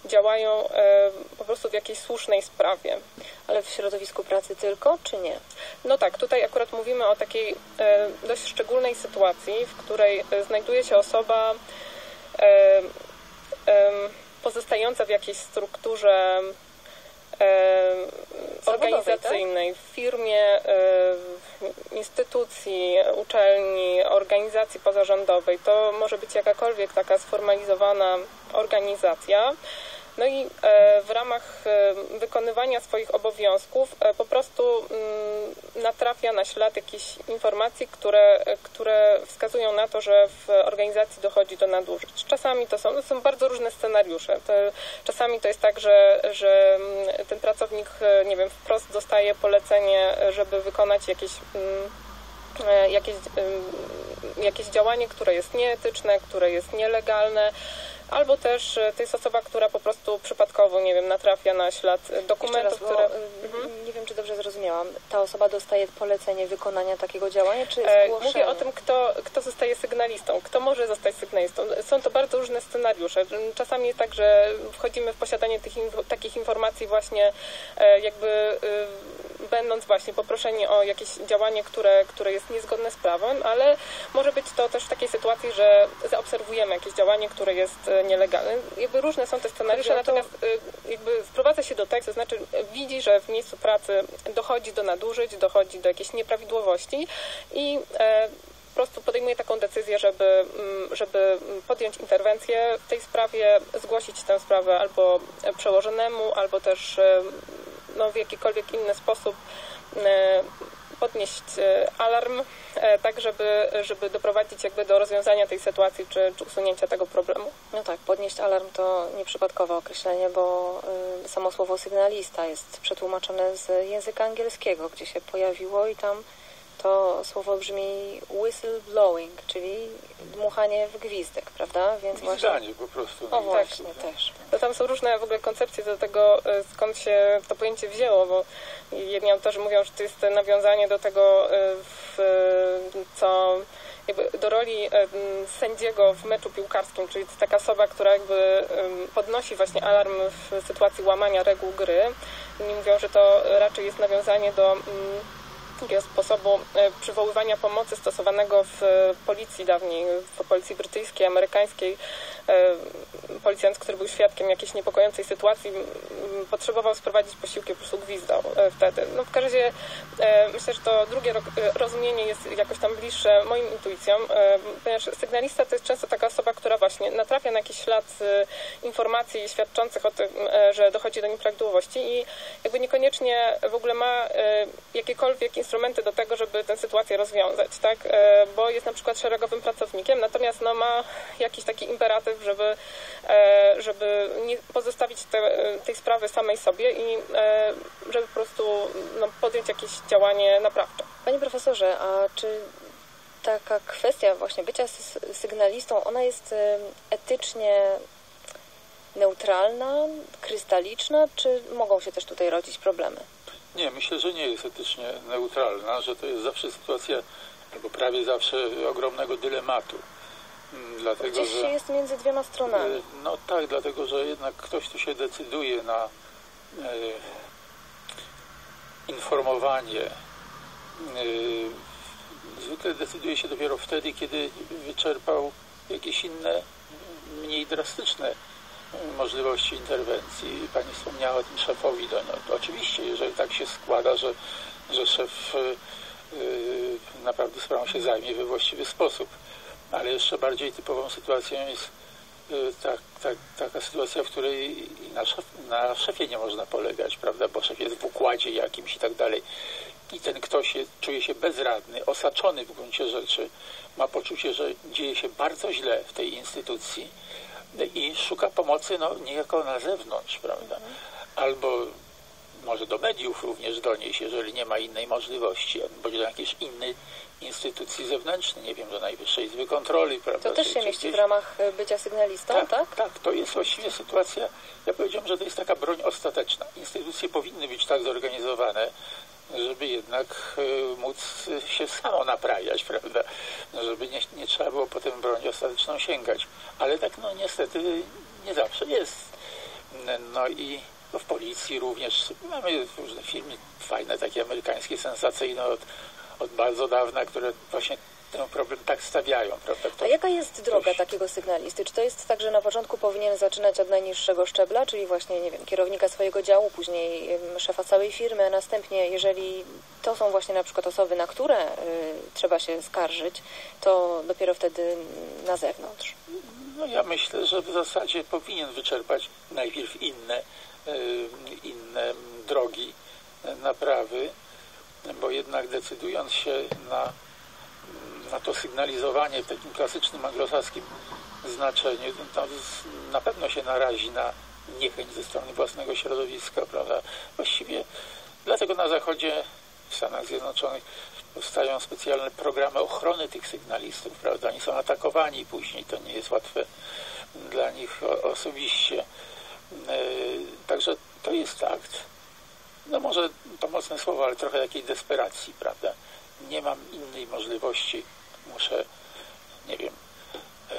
działają e, po prostu w jakiejś słusznej sprawie. Ale w środowisku pracy tylko, czy nie? No tak, tutaj akurat mówimy o takiej e, dość szczególnej sytuacji, w której e, znajduje się osoba pozostająca w jakiejś strukturze organizacyjnej, w firmie, e, w instytucji, uczelni, organizacji pozarządowej. To może być jakakolwiek taka sformalizowana organizacja. No i e, w ramach e, wykonywania swoich obowiązków e, po prostu mm, natrafia na ślad jakichś informacji, które, które wskazują na to, że w organizacji dochodzi do nadużyć. Czasami to są, to są bardzo różne scenariusze. To, czasami to jest tak, że, że mm, ten pracownik, nie wiem, wprost dostaje polecenie, żeby wykonać jakieś mm, jakieś, jakieś działanie, które jest nieetyczne, które jest nielegalne, albo też to jest osoba, która po prostu przypadkowo, nie wiem, natrafia na ślad dokumentów, raz, które... y, Nie wiem, czy dobrze zrozumiałam. Ta osoba dostaje polecenie wykonania takiego działania, czy E, zgłoszenie? Mówię o tym, kto, kto zostaje sygnalistą, kto może zostać sygnalistą. Są to bardzo różne scenariusze. Czasami jest tak, że wchodzimy w posiadanie tych takich informacji właśnie e, jakby y, będąc właśnie poproszeni o jakieś działanie, które, które jest niezgodne z prawem, ale może być to też w takiej sytuacji, że zaobserwujemy jakieś działanie, które jest nielegalne. Jakby różne są te scenariusze, natomiast y, jakby wprowadza się do tekstu, to znaczy widzi, że w miejscu pracy dochodzi do nadużyć, dochodzi do jakiejś nieprawidłowości i e, po prostu podejmuje taką decyzję, żeby, mm, żeby podjąć interwencję w tej sprawie, zgłosić tę sprawę albo przełożonemu, albo też e, no, w jakikolwiek inny sposób e, podnieść e, alarm, e, tak żeby, żeby doprowadzić jakby do rozwiązania tej sytuacji czy, czy usunięcia tego problemu. No tak, podnieść alarm to nieprzypadkowe określenie, bo y, samo słowo sygnalista jest przetłumaczone z języka angielskiego, gdzie się pojawiło i tam to słowo brzmi whistleblowing, czyli dmuchanie w gwizdek, prawda? Więc Gwizdanie po prostu. O właśnie, też. To tam są różne w ogóle koncepcje do tego, e, skąd się to pojęcie wzięło, bo jedni autorzy mówią, że to jest nawiązanie do tego, e, w, co do roli em, sędziego w meczu piłkarskim, czyli to taka osoba, która jakby podnosi właśnie alarm w sytuacji łamania reguł gry. Inni mówią, że to raczej jest nawiązanie do takiego sposobu e, przywoływania pomocy stosowanego w e, policji dawniej, w policji brytyjskiej, amerykańskiej, policjant, który był świadkiem jakiejś niepokojącej sytuacji, potrzebował sprowadzić posiłki, po prostu gwizdał wtedy. No w każdym razie myślę, że to drugie rozumienie jest jakoś tam bliższe moim intuicjom, ponieważ sygnalista to jest często taka osoba, która właśnie natrafia na jakiś ślad informacji świadczących o tym, że dochodzi do nieprawidłowości i jakby niekoniecznie w ogóle ma jakiekolwiek instrumenty do tego, żeby tę sytuację rozwiązać, tak? Bo jest na przykład szeregowym pracownikiem, natomiast no, ma jakiś taki imperatyw, żeby, żeby nie pozostawić te, tej sprawy samej sobie i żeby po prostu no, podjąć jakieś działanie naprawcze. Panie profesorze, a czy taka kwestia właśnie bycia sygnalistą, ona jest etycznie neutralna, krystaliczna, czy mogą się też tutaj rodzić problemy? Nie, myślę, że nie jest etycznie neutralna, że to jest zawsze sytuacja, albo prawie zawsze ogromnego dylematu. Dlatego, Gdzieś że, jest między dwiema stronami. E, no tak, dlatego, że jednak ktoś tu się decyduje na e, informowanie. E, zwykle decyduje się dopiero wtedy, kiedy wyczerpał jakieś inne, mniej drastyczne możliwości interwencji. Pani wspomniała o tym szefowi. No, oczywiście, jeżeli tak się składa, że, że szef naprawdę sprawą się zajmie we właściwy sposób. Ale jeszcze bardziej typową sytuacją jest yy, tak, tak, taka sytuacja, w której na, szef, na szefie nie można polegać, prawda, bo szef jest w układzie jakimś i tak dalej. I ten ktoś jest, czuje się bezradny, osaczony w gruncie rzeczy, ma poczucie, że dzieje się bardzo źle w tej instytucji i szuka pomocy no, niejako na zewnątrz, prawda? Albo może do mediów również donieść, jeżeli nie ma innej możliwości, albo do jakiejś innej instytucji zewnętrznej, nie wiem, do Najwyższej Izby Kontroli, prawda? To też się mieści w ramach e, bycia sygnalistą, tak? Tak, tak, to jest właściwie sytuacja, ja powiedziałem, że to jest taka broń ostateczna. Instytucje powinny być tak zorganizowane, żeby jednak e, móc się samo naprawiać, prawda? Żeby nie, nie trzeba było potem broń ostateczną sięgać. Ale tak no niestety nie zawsze jest. No i w policji również mamy różne filmy fajne, takie amerykańskie, sensacyjne od, od bardzo dawna, które właśnie ten problem tak stawiają. Prawda? A jaka jest droga takiego sygnalisty? Czy to jest tak, że na początku powinien zaczynać od najniższego szczebla, czyli właśnie, nie wiem, kierownika swojego działu, później szefa całej firmy, a następnie, jeżeli to są właśnie na przykład osoby, na które y, trzeba się skarżyć, to dopiero wtedy na zewnątrz? No ja myślę, że w zasadzie powinien wyczerpać najpierw inne, inne drogi naprawy, bo jednak decydując się na na to sygnalizowanie w takim klasycznym anglosaskim znaczeniu, to na pewno się narazi na niechęć ze strony własnego środowiska, prawda? Właściwie dlatego na Zachodzie, w Stanach Zjednoczonych powstają specjalne programy ochrony tych sygnalistów, prawda? Oni są atakowani później, to nie jest łatwe dla nich osobiście. E, także to jest akt, no może to mocne słowo, ale trochę takiej desperacji, prawda? Nie mam innej możliwości. Muszę, nie wiem, e,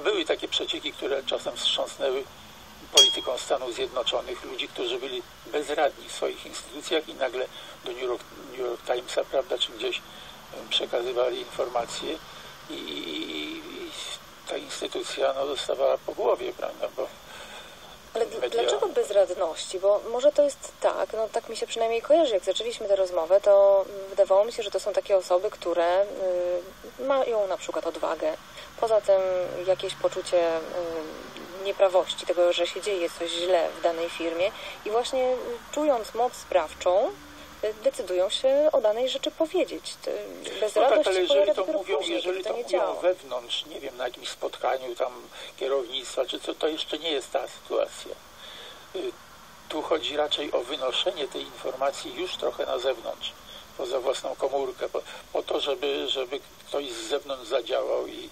były takie przecieki, które czasem wstrząsnęły polityką Stanów Zjednoczonych, ludzi, którzy byli bezradni w swoich instytucjach i nagle do New York, New York Timesa, prawda, czy gdzieś przekazywali informacje i, i ta instytucja no, dostawała po głowie, prawda, bo ale dlaczego bezradności? Bo może to jest tak, no tak mi się przynajmniej kojarzy, jak zaczęliśmy tę rozmowę, to wydawało mi się, że to są takie osoby, które y, mają na przykład odwagę, poza tym jakieś poczucie y, nieprawości, tego, że się dzieje coś źle w danej firmie i właśnie czując moc sprawczą, decydują się o danej rzeczy powiedzieć. Bez no tak, ale jeżeli to mówią, później, jeżeli to, to mówią działa. wewnątrz, nie wiem, na jakimś spotkaniu tam kierownictwa, czy co, to jeszcze nie jest ta sytuacja. Y, tu chodzi raczej o wynoszenie tej informacji już trochę na zewnątrz, poza własną komórkę, po, po to, żeby, żeby ktoś z zewnątrz zadziałał i,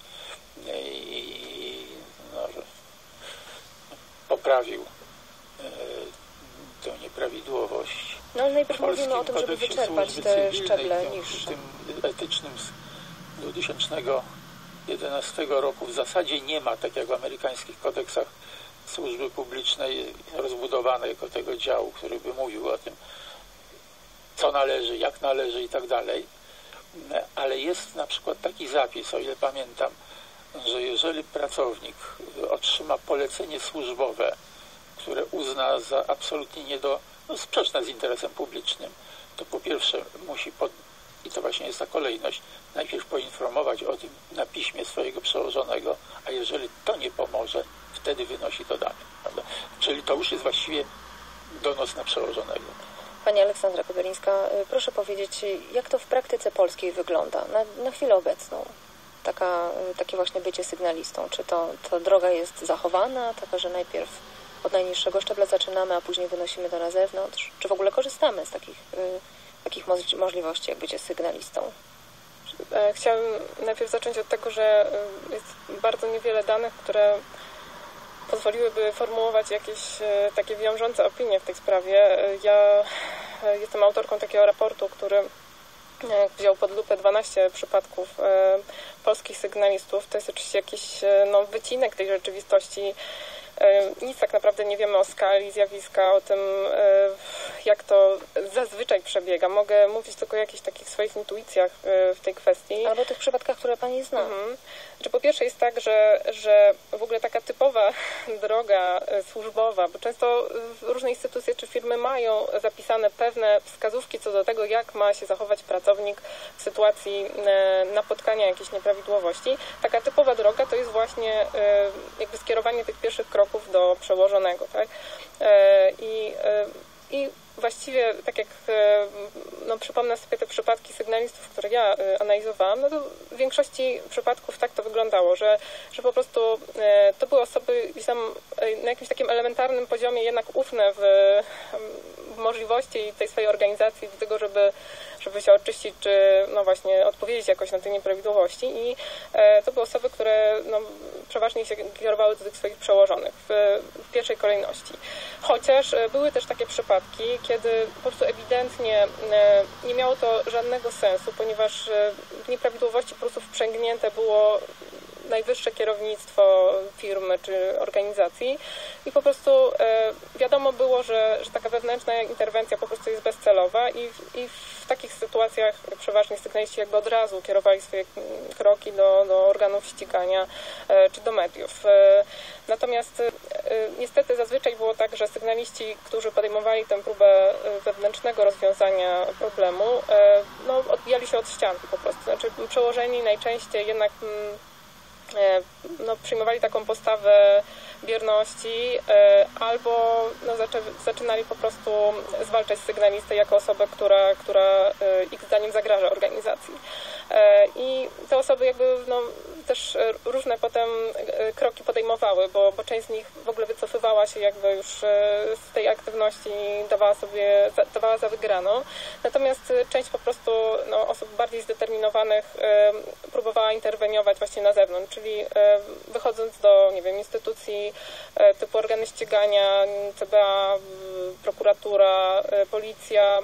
i no, poprawił e, tę nieprawidłowość. No ale najpierw mówimy o tym, żeby wyczerpać te szczeble niższe. W tym etycznym z 2011 roku w zasadzie nie ma, tak jak w amerykańskich kodeksach służby publicznej, rozbudowanego tego działu, który by mówił o tym, co należy, jak należy i tak dalej. Ale jest na przykład taki zapis, o ile pamiętam, że jeżeli pracownik otrzyma polecenie służbowe, które uzna za absolutnie nie do, no, sprzeczne z interesem publicznym, to po pierwsze musi, pod, i to właśnie jest ta kolejność, najpierw poinformować o tym na piśmie swojego przełożonego, a jeżeli to nie pomoże, wtedy wynosi to dane. Prawda? Czyli to już jest właściwie donos na przełożonego. Pani Aleksandra Kobylińska, y, proszę powiedzieć, jak to w praktyce polskiej wygląda na, na chwilę obecną? Taka, y, takie właśnie bycie sygnalistą. Czy to, to droga jest zachowana, taka, że najpierw od najniższego szczebla zaczynamy, a później wynosimy to na zewnątrz? Czy w ogóle korzystamy z takich, y, takich możliwości, jak bycie sygnalistą? E, chciałabym najpierw zacząć od tego, że jest bardzo niewiele danych, które pozwoliłyby formułować jakieś e, takie wiążące opinie w tej sprawie. E, ja e, jestem autorką takiego raportu, który wziął pod lupę 12 przypadków polskich sygnalistów. To jest oczywiście jakiś no, wycinek tej rzeczywistości. Nic tak naprawdę nie wiemy o skali zjawiska, o tym, jak to zazwyczaj przebiega. Mogę mówić tylko o jakichś takich swoich intuicjach w tej kwestii. Albo tych przypadkach, które Pani zna. Mhm że po pierwsze jest tak, że, że w ogóle taka typowa droga e, służbowa, bo często różne instytucje czy firmy mają zapisane pewne wskazówki co do tego, jak ma się zachować pracownik w sytuacji e, napotkania jakiejś nieprawidłowości. Taka typowa droga to jest właśnie e, jakby skierowanie tych pierwszych kroków do przełożonego. Tak? I, i właściwie, tak jak e, no, przypomnę sobie te przypadki sygnalistów, które ja e, analizowałam, no to w większości przypadków tak to wyglądało, że, że po prostu e, to były osoby tam na jakimś takim elementarnym poziomie jednak ufne w możliwości tej swojej organizacji do tego, żeby żeby się oczyścić, czy no właśnie odpowiedzieć jakoś na te nieprawidłowości i e, to były osoby, które no, przeważnie się kierowały do tych swoich przełożonych w, w pierwszej kolejności. Chociaż e, były też takie przypadki, kiedy po prostu ewidentnie e, nie miało to żadnego sensu, ponieważ nieprawidłowości po prostu wprzęgnięte było najwyższe kierownictwo firmy czy organizacji i po prostu e, wiadomo było, że, że taka wewnętrzna interwencja po prostu jest bezcelowa i, i w takich sytuacjach przeważnie sygnaliści jakby od razu kierowali swoje kroki do, do organów ścigania e, czy do mediów. E, natomiast niestety zazwyczaj było tak, że sygnaliści, którzy podejmowali tę próbę wewnętrznego rozwiązania problemu, no, odbijali się od ścianki po prostu. Znaczy przełożeni najczęściej jednak mm, no, przyjmowali taką postawę bierności e, albo no, zaczynali po prostu zwalczać sygnalistę jako osobę, która, która e, ich zdaniem zagraża organizacji. I te osoby jakby no, też różne potem kroki podejmowały, bo, bo część z nich w ogóle wycofywała się jakby już z tej aktywności dawała sobie, dawała za wygraną. Natomiast część po prostu no, osób bardziej zdeterminowanych próbowała interweniować właśnie na zewnątrz, czyli wychodząc do, nie wiem, instytucji E, typu organy ścigania, CBA, prokuratura, e, policja.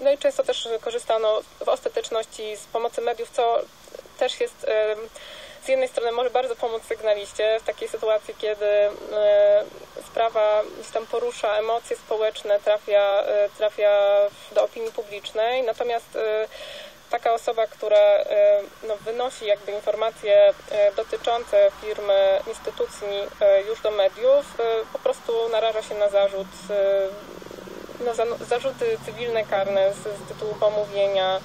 E, no i często też korzystano w ostateczności z pomocy mediów, co też jest z jednej strony może bardzo pomóc sygnaliście w takiej sytuacji, kiedy sprawa gdzieś tam porusza emocje społeczne, trafia, trafia do opinii publicznej, natomiast taka osoba, która e, no, wynosi jakby informacje e, dotyczące firmy, instytucji e, już do mediów, po prostu naraża się na zarzut, na zarzuty cywilne, karne z, z tytułu pomówienia,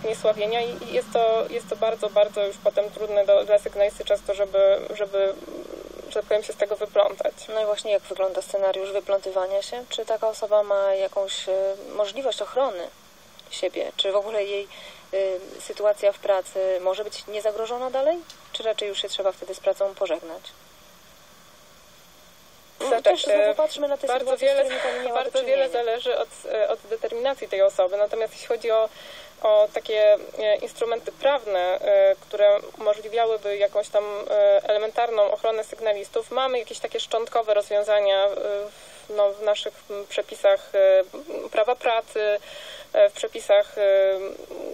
zniesławienia i jest to, jest to bardzo, bardzo już potem trudne do, dla sygnalisty często, żeby, żeby że tak powiem, się z tego wyplątać. No i właśnie jak wygląda scenariusz wyplątywania się? Czy taka osoba ma jakąś możliwość ochrony siebie? Czy w ogóle jej y, sytuacja w pracy może być niezagrożona dalej? Czy raczej już się trzeba wtedy z pracą pożegnać? Znaczy, też popatrzmy na te bardzo sytuacje, wiele, Bardzo wiele zależy od, e, od determinacji tej osoby, natomiast jeśli chodzi o, o takie e, instrumenty prawne, e, które umożliwiałyby jakąś tam elementarną ochronę sygnalistów, mamy jakieś takie szczątkowe rozwiązania w, no, w naszych przepisach prawa pracy, w przepisach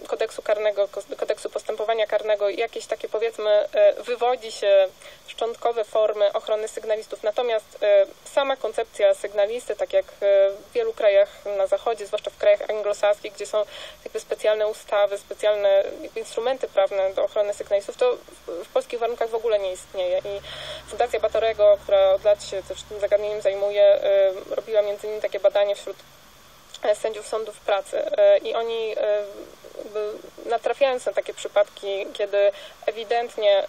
kodeksu karnego, kodeksu postępowania karnego jakieś takie powiedzmy wywodzi się szczątkowe formy ochrony sygnalistów. Natomiast sama koncepcja sygnalisty, tak jak w wielu krajach na zachodzie, zwłaszcza w krajach anglosaskich, gdzie są jakby specjalne ustawy, specjalne instrumenty prawne do ochrony sygnalistów, to w polskich warunkach w ogóle nie istnieje. I Fundacja Batorego, która od lat się tym zagadnieniem zajmuje, robiła między innymi takie badanie wśród e, sędziów sądów pracy e, i oni e, natrafiając na takie przypadki, kiedy ewidentnie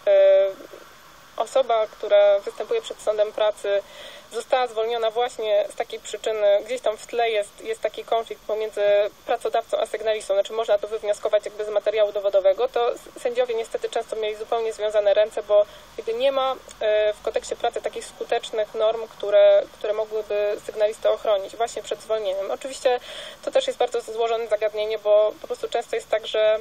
osoba, która występuje przed sądem pracy, została zwolniona właśnie z takiej przyczyny, gdzieś tam w tle jest, jest taki konflikt pomiędzy pracodawcą a sygnalistą, znaczy można to wywnioskować jakby z materiału dowodowego, to sędziowie niestety często mieli zupełnie związane ręce, bo jakby nie ma e, w kodeksie pracy takich skutecznych norm, które, które mogłyby sygnalistę ochronić właśnie przed zwolnieniem. Oczywiście to też jest bardzo złożone zagadnienie, bo po prostu często jest tak, że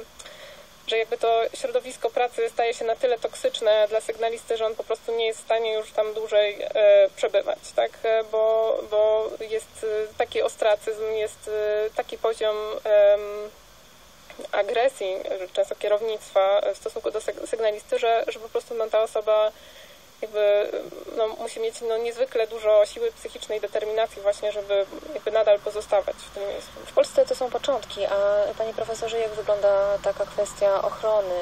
że jakby to środowisko pracy staje się na tyle toksyczne dla sygnalisty, że on po prostu nie jest w stanie już tam dłużej e, przebywać, tak? E, bo, bo jest e, taki ostracyzm, jest taki poziom agresji, często kierownictwa w stosunku do sygnalisty, że, że po prostu no, ta osoba jakby no, musi mieć no, niezwykle dużo siły psychicznej determinacji właśnie, żeby jakby nadal pozostawać w tym miejscu. W Polsce to są początki, a panie profesorze, jak wygląda taka kwestia ochrony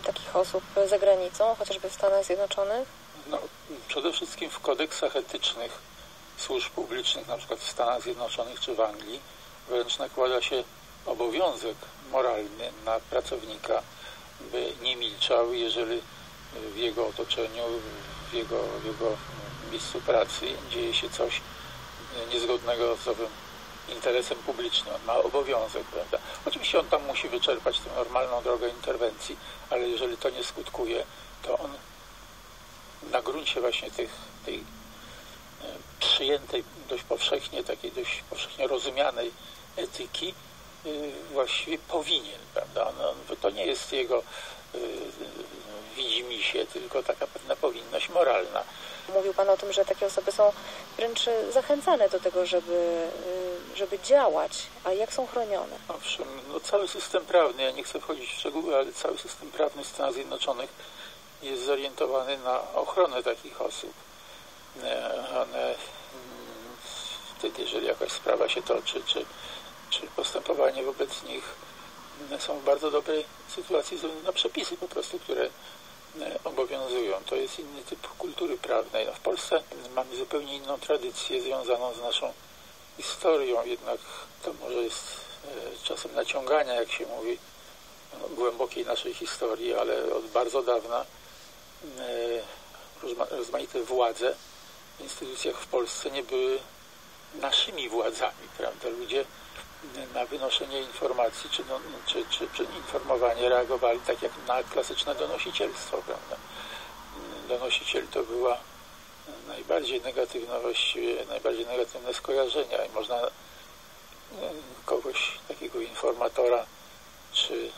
y, takich osób za granicą, chociażby w Stanach Zjednoczonych? No, przede wszystkim w kodeksach etycznych służb publicznych, na przykład w Stanach Zjednoczonych czy w Anglii, wręcz nakłada się obowiązek moralny na pracownika, by nie milczał, jeżeli w jego otoczeniu, w jego, w jego miejscu pracy dzieje się coś niezgodnego z owym interesem publicznym. On ma obowiązek, prawda? Oczywiście on tam musi wyczerpać tę normalną drogę interwencji, ale jeżeli to nie skutkuje, to on na gruncie właśnie tych, tej e, przyjętej dość powszechnie, takiej dość powszechnie rozumianej etyki e, właściwie powinien, prawda? On, on, to nie jest jego e, widzi mi się tylko taka pewna powinność moralna. Mówił Pan o tym, że takie osoby są wręcz zachęcane do tego, żeby, y, żeby działać. A jak są chronione? Owszem, no cały system prawny, ja nie chcę wchodzić w szczegóły, ale cały system prawny Stanów Zjednoczonych jest zorientowany na ochronę takich osób. E, one mm, wtedy, jeżeli jakaś sprawa się toczy, czy, czy postępowanie wobec nich są w bardzo dobrej sytuacji ze względu na przepisy po prostu, które E, obowiązują. To jest inny typ kultury prawnej. No w Polsce mamy zupełnie inną tradycję związaną z naszą historią, jednak to może jest e, czasem naciągania, jak się mówi, no, głębokiej naszej historii, ale od bardzo dawna e, rozmaite władze w instytucjach w Polsce nie były naszymi władzami, prawda? Ludzie na wynoszenie informacji czy, no, czy, czy, czy informowanie reagowali tak jak na klasyczne donosicielstwo, prawda? Donosiciel to była najbardziej negatywna najbardziej negatywne skojarzenia i można kogoś, takiego informatora czy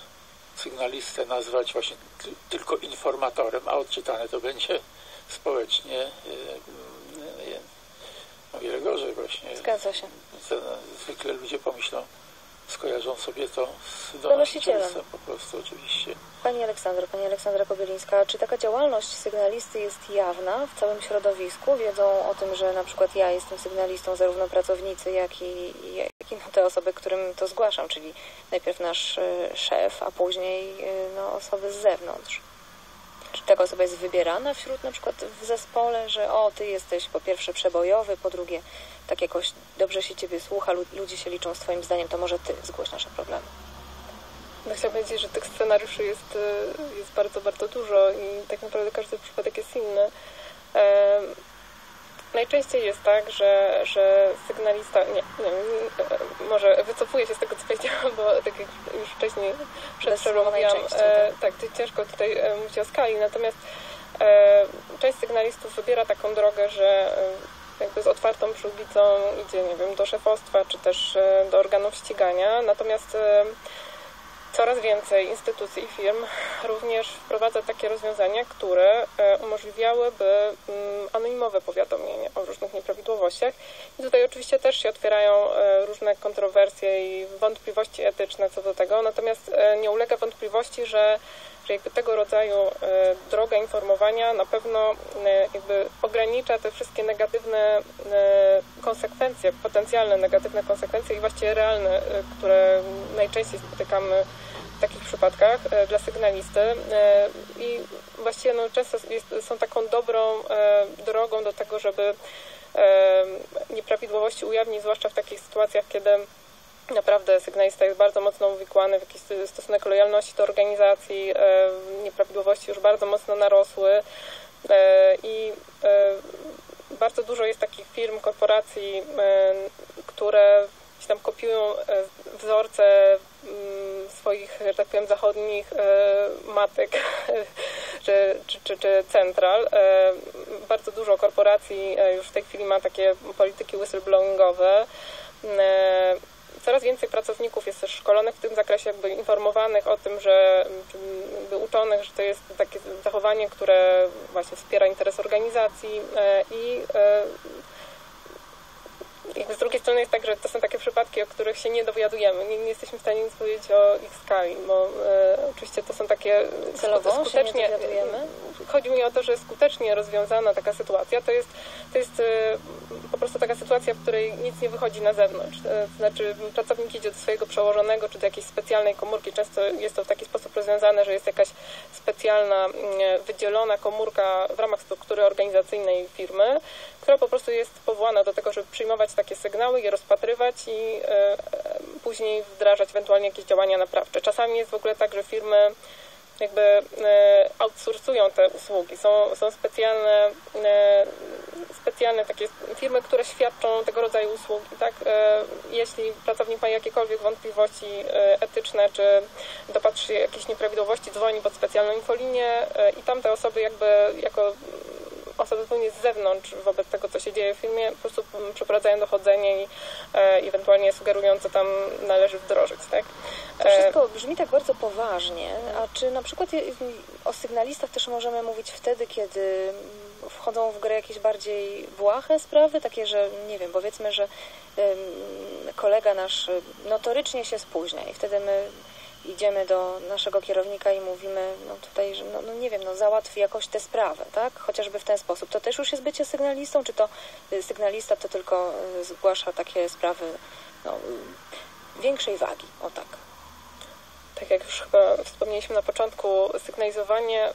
sygnalistę nazwać właśnie tylko informatorem, a odczytane to będzie społecznie o wiele gorzej właśnie. Zgadza się. Zwykle ludzie pomyślą, skojarzą sobie to z donosicielem po prostu oczywiście. Pani Aleksandro, Pani Aleksandra Kobylińska, czy taka działalność sygnalisty jest jawna w całym środowisku? Wiedzą o tym, że na przykład ja jestem sygnalistą, zarówno pracownicy, jak i, jak i te osoby, którym to zgłaszam, czyli najpierw nasz y, szef, a później y, no, osoby z zewnątrz. Czy taka osoba jest wybierana wśród na przykład w zespole, że o, ty jesteś po pierwsze przebojowy, po drugie tak jakoś dobrze się ciebie słucha, ludzie się liczą swoim zdaniem, to może ty zgłoś nasze problemy. No chciałam powiedzieć, że tych scenariuszy jest, y, jest bardzo, bardzo dużo i tak naprawdę każdy przypadek jest inny. Najczęściej jest tak, że, że sygnalista, nie, nie, może wycofuję się z tego, co powiedziałam, bo tak jak już wcześniej przed przerwą mówiłam, e, tak, ciężko tutaj e, mówić o skali, natomiast e, część sygnalistów wybiera taką drogę, że e, jakby z otwartą przyłbicą idzie, nie wiem, do szefostwa, czy też e, do organów ścigania, natomiast e, Coraz więcej instytucji i firm również wprowadza takie rozwiązania, które e, umożliwiałyby mm, anonimowe powiadomienie o różnych nieprawidłowościach. I tutaj oczywiście też się otwierają e, różne kontrowersje i wątpliwości etyczne co do tego, natomiast e, nie ulega wątpliwości, że że tego rodzaju e, droga informowania na pewno e, jakby ogranicza te wszystkie negatywne e, konsekwencje, potencjalne negatywne konsekwencje i właściwie realne, które najczęściej spotykamy w takich przypadkach dla sygnalisty. I właściwie no, często są taką dobrą drogą do tego, żeby nieprawidłowości ujawnić, zwłaszcza w takich sytuacjach, kiedy naprawdę sygnalista jest bardzo mocno uwikłany w jakiś stosunek lojalności do organizacji, e, nieprawidłowości już bardzo mocno narosły e, i e, bardzo dużo jest takich firm, korporacji, które tam kopiują wzorce mm, swoich, że tak powiem, zachodnich matek czy, czy, czy, czy central. Bardzo dużo korporacji już w tej chwili ma takie polityki whistleblowingowe. Coraz więcej pracowników jest też szkolonych w tym zakresie, jakby informowanych o tym, że jakby uczonych, że to jest takie zachowanie, które właśnie wspiera interes organizacji e, i e, z drugiej strony jest tak, że to są takie przypadki, o których się nie dowiadujemy. Nie, nie jesteśmy w stanie nic powiedzieć o ich skali, bo e, oczywiście to są takie Celowo się skutecznie. nie dowiadujemy? Chodzi mi o to, że skutecznie rozwiązana taka sytuacja to jest, to jest e, po prostu taka sytuacja, w której nic nie wychodzi na zewnątrz. E, To znaczy pracownik idzie do swojego przełożonego czy do jakiejś specjalnej komórki. Często jest to w taki sposób rozwiązane, że jest jakaś specjalna, mm, wydzielona komórka w ramach struktury organizacyjnej firmy, która po prostu jest powołana do tego, żeby przyjmować takie sygnały, je rozpatrywać i e, e, później wdrażać ewentualnie jakieś działania naprawcze. Czasami jest w ogóle tak, że firmy jakby e, outsourcują te usługi. Są, są specjalne, specjalne takie firmy, które świadczą tego rodzaju usługi. Tak? Jeśli pracownik ma jakiekolwiek wątpliwości etyczne, czy dopatrzy się jakiejś nieprawidłowości, dzwoni pod specjalną infolinię i tam te osoby jakby jako osoby zupełnie z zewnątrz wobec tego, co się dzieje w firmie, po prostu przeprowadzają dochodzenie i e, ewentualnie sugerują, co tam należy wdrożyć. Tak? To wszystko brzmi tak bardzo poważnie, a czy na przykład o sygnalistach też możemy mówić wtedy, kiedy wchodzą w grę jakieś bardziej błahe sprawy, takie, że nie wiem, powiedzmy, że kolega nasz notorycznie się spóźnia i wtedy my idziemy do naszego kierownika i mówimy, no tutaj, że no, no nie wiem, no załatw jakoś tę sprawę, tak? Chociażby w ten sposób. To też już jest bycie sygnalistą, czy to y, sygnalista to tylko y, zgłasza takie sprawy no, y, większej wagi, o tak. tak jak już chyba wspomnieliśmy na początku, sygnalizowanie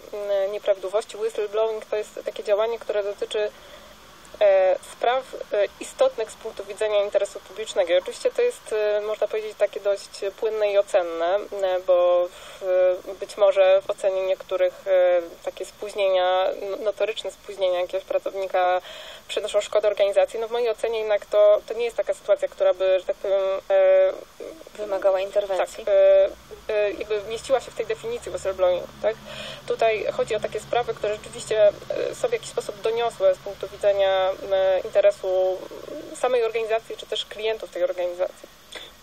nieprawidłowości, whistleblowing to jest takie działanie, które dotyczy spraw e, istotnych z punktu widzenia interesu publicznego. I oczywiście to jest, e, można powiedzieć, takie dość płynne i ocenne, e, bo być może w ocenie niektórych e, takie spóźnienia, no- notoryczne spóźnienia jakiegoś pracownika przynoszą szkodę organizacji. No w mojej ocenie jednak to, to nie jest taka sytuacja, która by, że tak powiem, e, Wymagała interwencji. tak, e, e, jakby mieściła się w tej definicji whistleblowing, tak? Tutaj chodzi o takie sprawy, które rzeczywiście e, są w jakiś sposób doniosłe z punktu widzenia e, interesu samej organizacji, czy też klientów tej organizacji.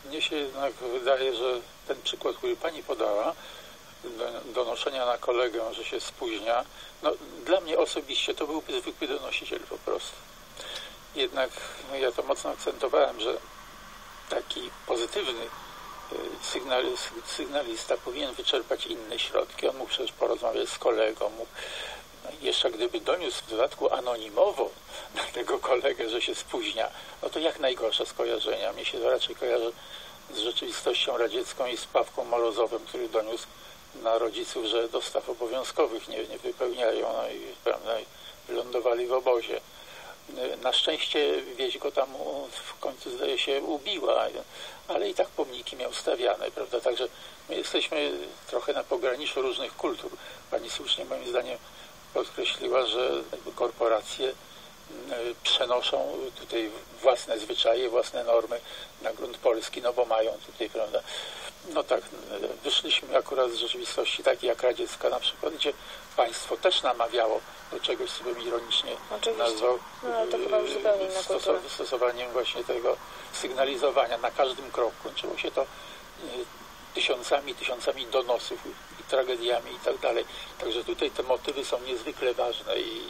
Mnie się jednak wydaje, że ten przykład, który Pani podała, do- donoszenia na kolegę, że się spóźnia, no, dla mnie osobiście to byłby zwykły donosiciel po prostu. Jednak no, ja to mocno akcentowałem, że taki pozytywny y, sygnal, sy- sygnalista powinien wyczerpać inne środki. On mógł przecież porozmawiać z kolegą, mógł no, jeszcze gdyby doniósł w dodatku anonimowo na tego kolegę, że się spóźnia, no to jak najgorsze skojarzenia. Mnie się to raczej kojarzy z rzeczywistością radziecką i z Pawką Morozowem, który doniósł na rodziców, że dostaw obowiązkowych nie, nie wypełniają no i, prawda, wylądowali w obozie. Na szczęście wieś go tam w końcu zdaje się ubiła, ale i tak pomniki miał stawiane, prawda? Także my jesteśmy trochę na pograniczu różnych kultur. Pani słusznie moim zdaniem podkreśliła, że korporacje y, przenoszą tutaj własne zwyczaje, własne normy na grunt polski, no bo mają tutaj, prawda? No tak, y, wyszliśmy akurat z rzeczywistości takiej jak radziecka na przykład, gdzie państwo też namawiało do czegoś, co bym ironicznie Oczywiście. nazwał No, ale to chyba już y, zupełnie inna stoso- kultura. stosowaniem właśnie tego sygnalizowania na każdym kroku. Kończyło się to y, tysiącami, tysiącami donosów i tragediami i tak dalej. Także tutaj te motywy są niezwykle ważne i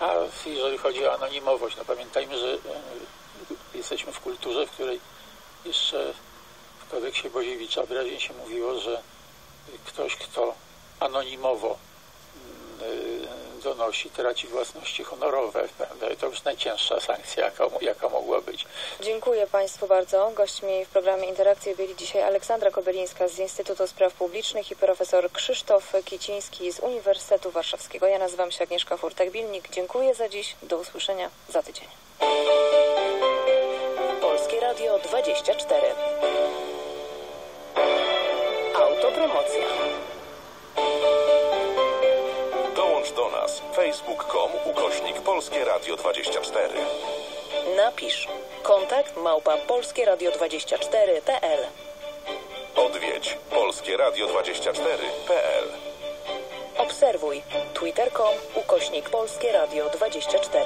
A jeżeli chodzi o anonimowość, no pamiętajmy, że e, jesteśmy w kulturze, w której jeszcze w kodeksie Boziewicza wyraźnie się mówiło, że ktoś, kto anonimowo mm, donosi, traci własności honorowe. To już najcięższa sankcja, jaka, jaka mogła być. Dziękuję Państwu bardzo. Gośćmi w programie Interakcje byli dzisiaj Aleksandra Kobelińska z Instytutu Spraw Publicznych i profesor Krzysztof Kiciński z Uniwersytetu Warszawskiego. Ja nazywam się Agnieszka Furtek-Bilnik. Dziękuję za dziś. Do usłyszenia za tydzień. Polskie Radio 24. Autopromocja. Dołącz do nas facebook.com ukośnik Polskie Radio 24. Napisz kontakt małpa polskieradio24.pl Odwiedź Polskie Radio 24.pl. Obserwuj twitter.com ukośnik Polskie Radio 24.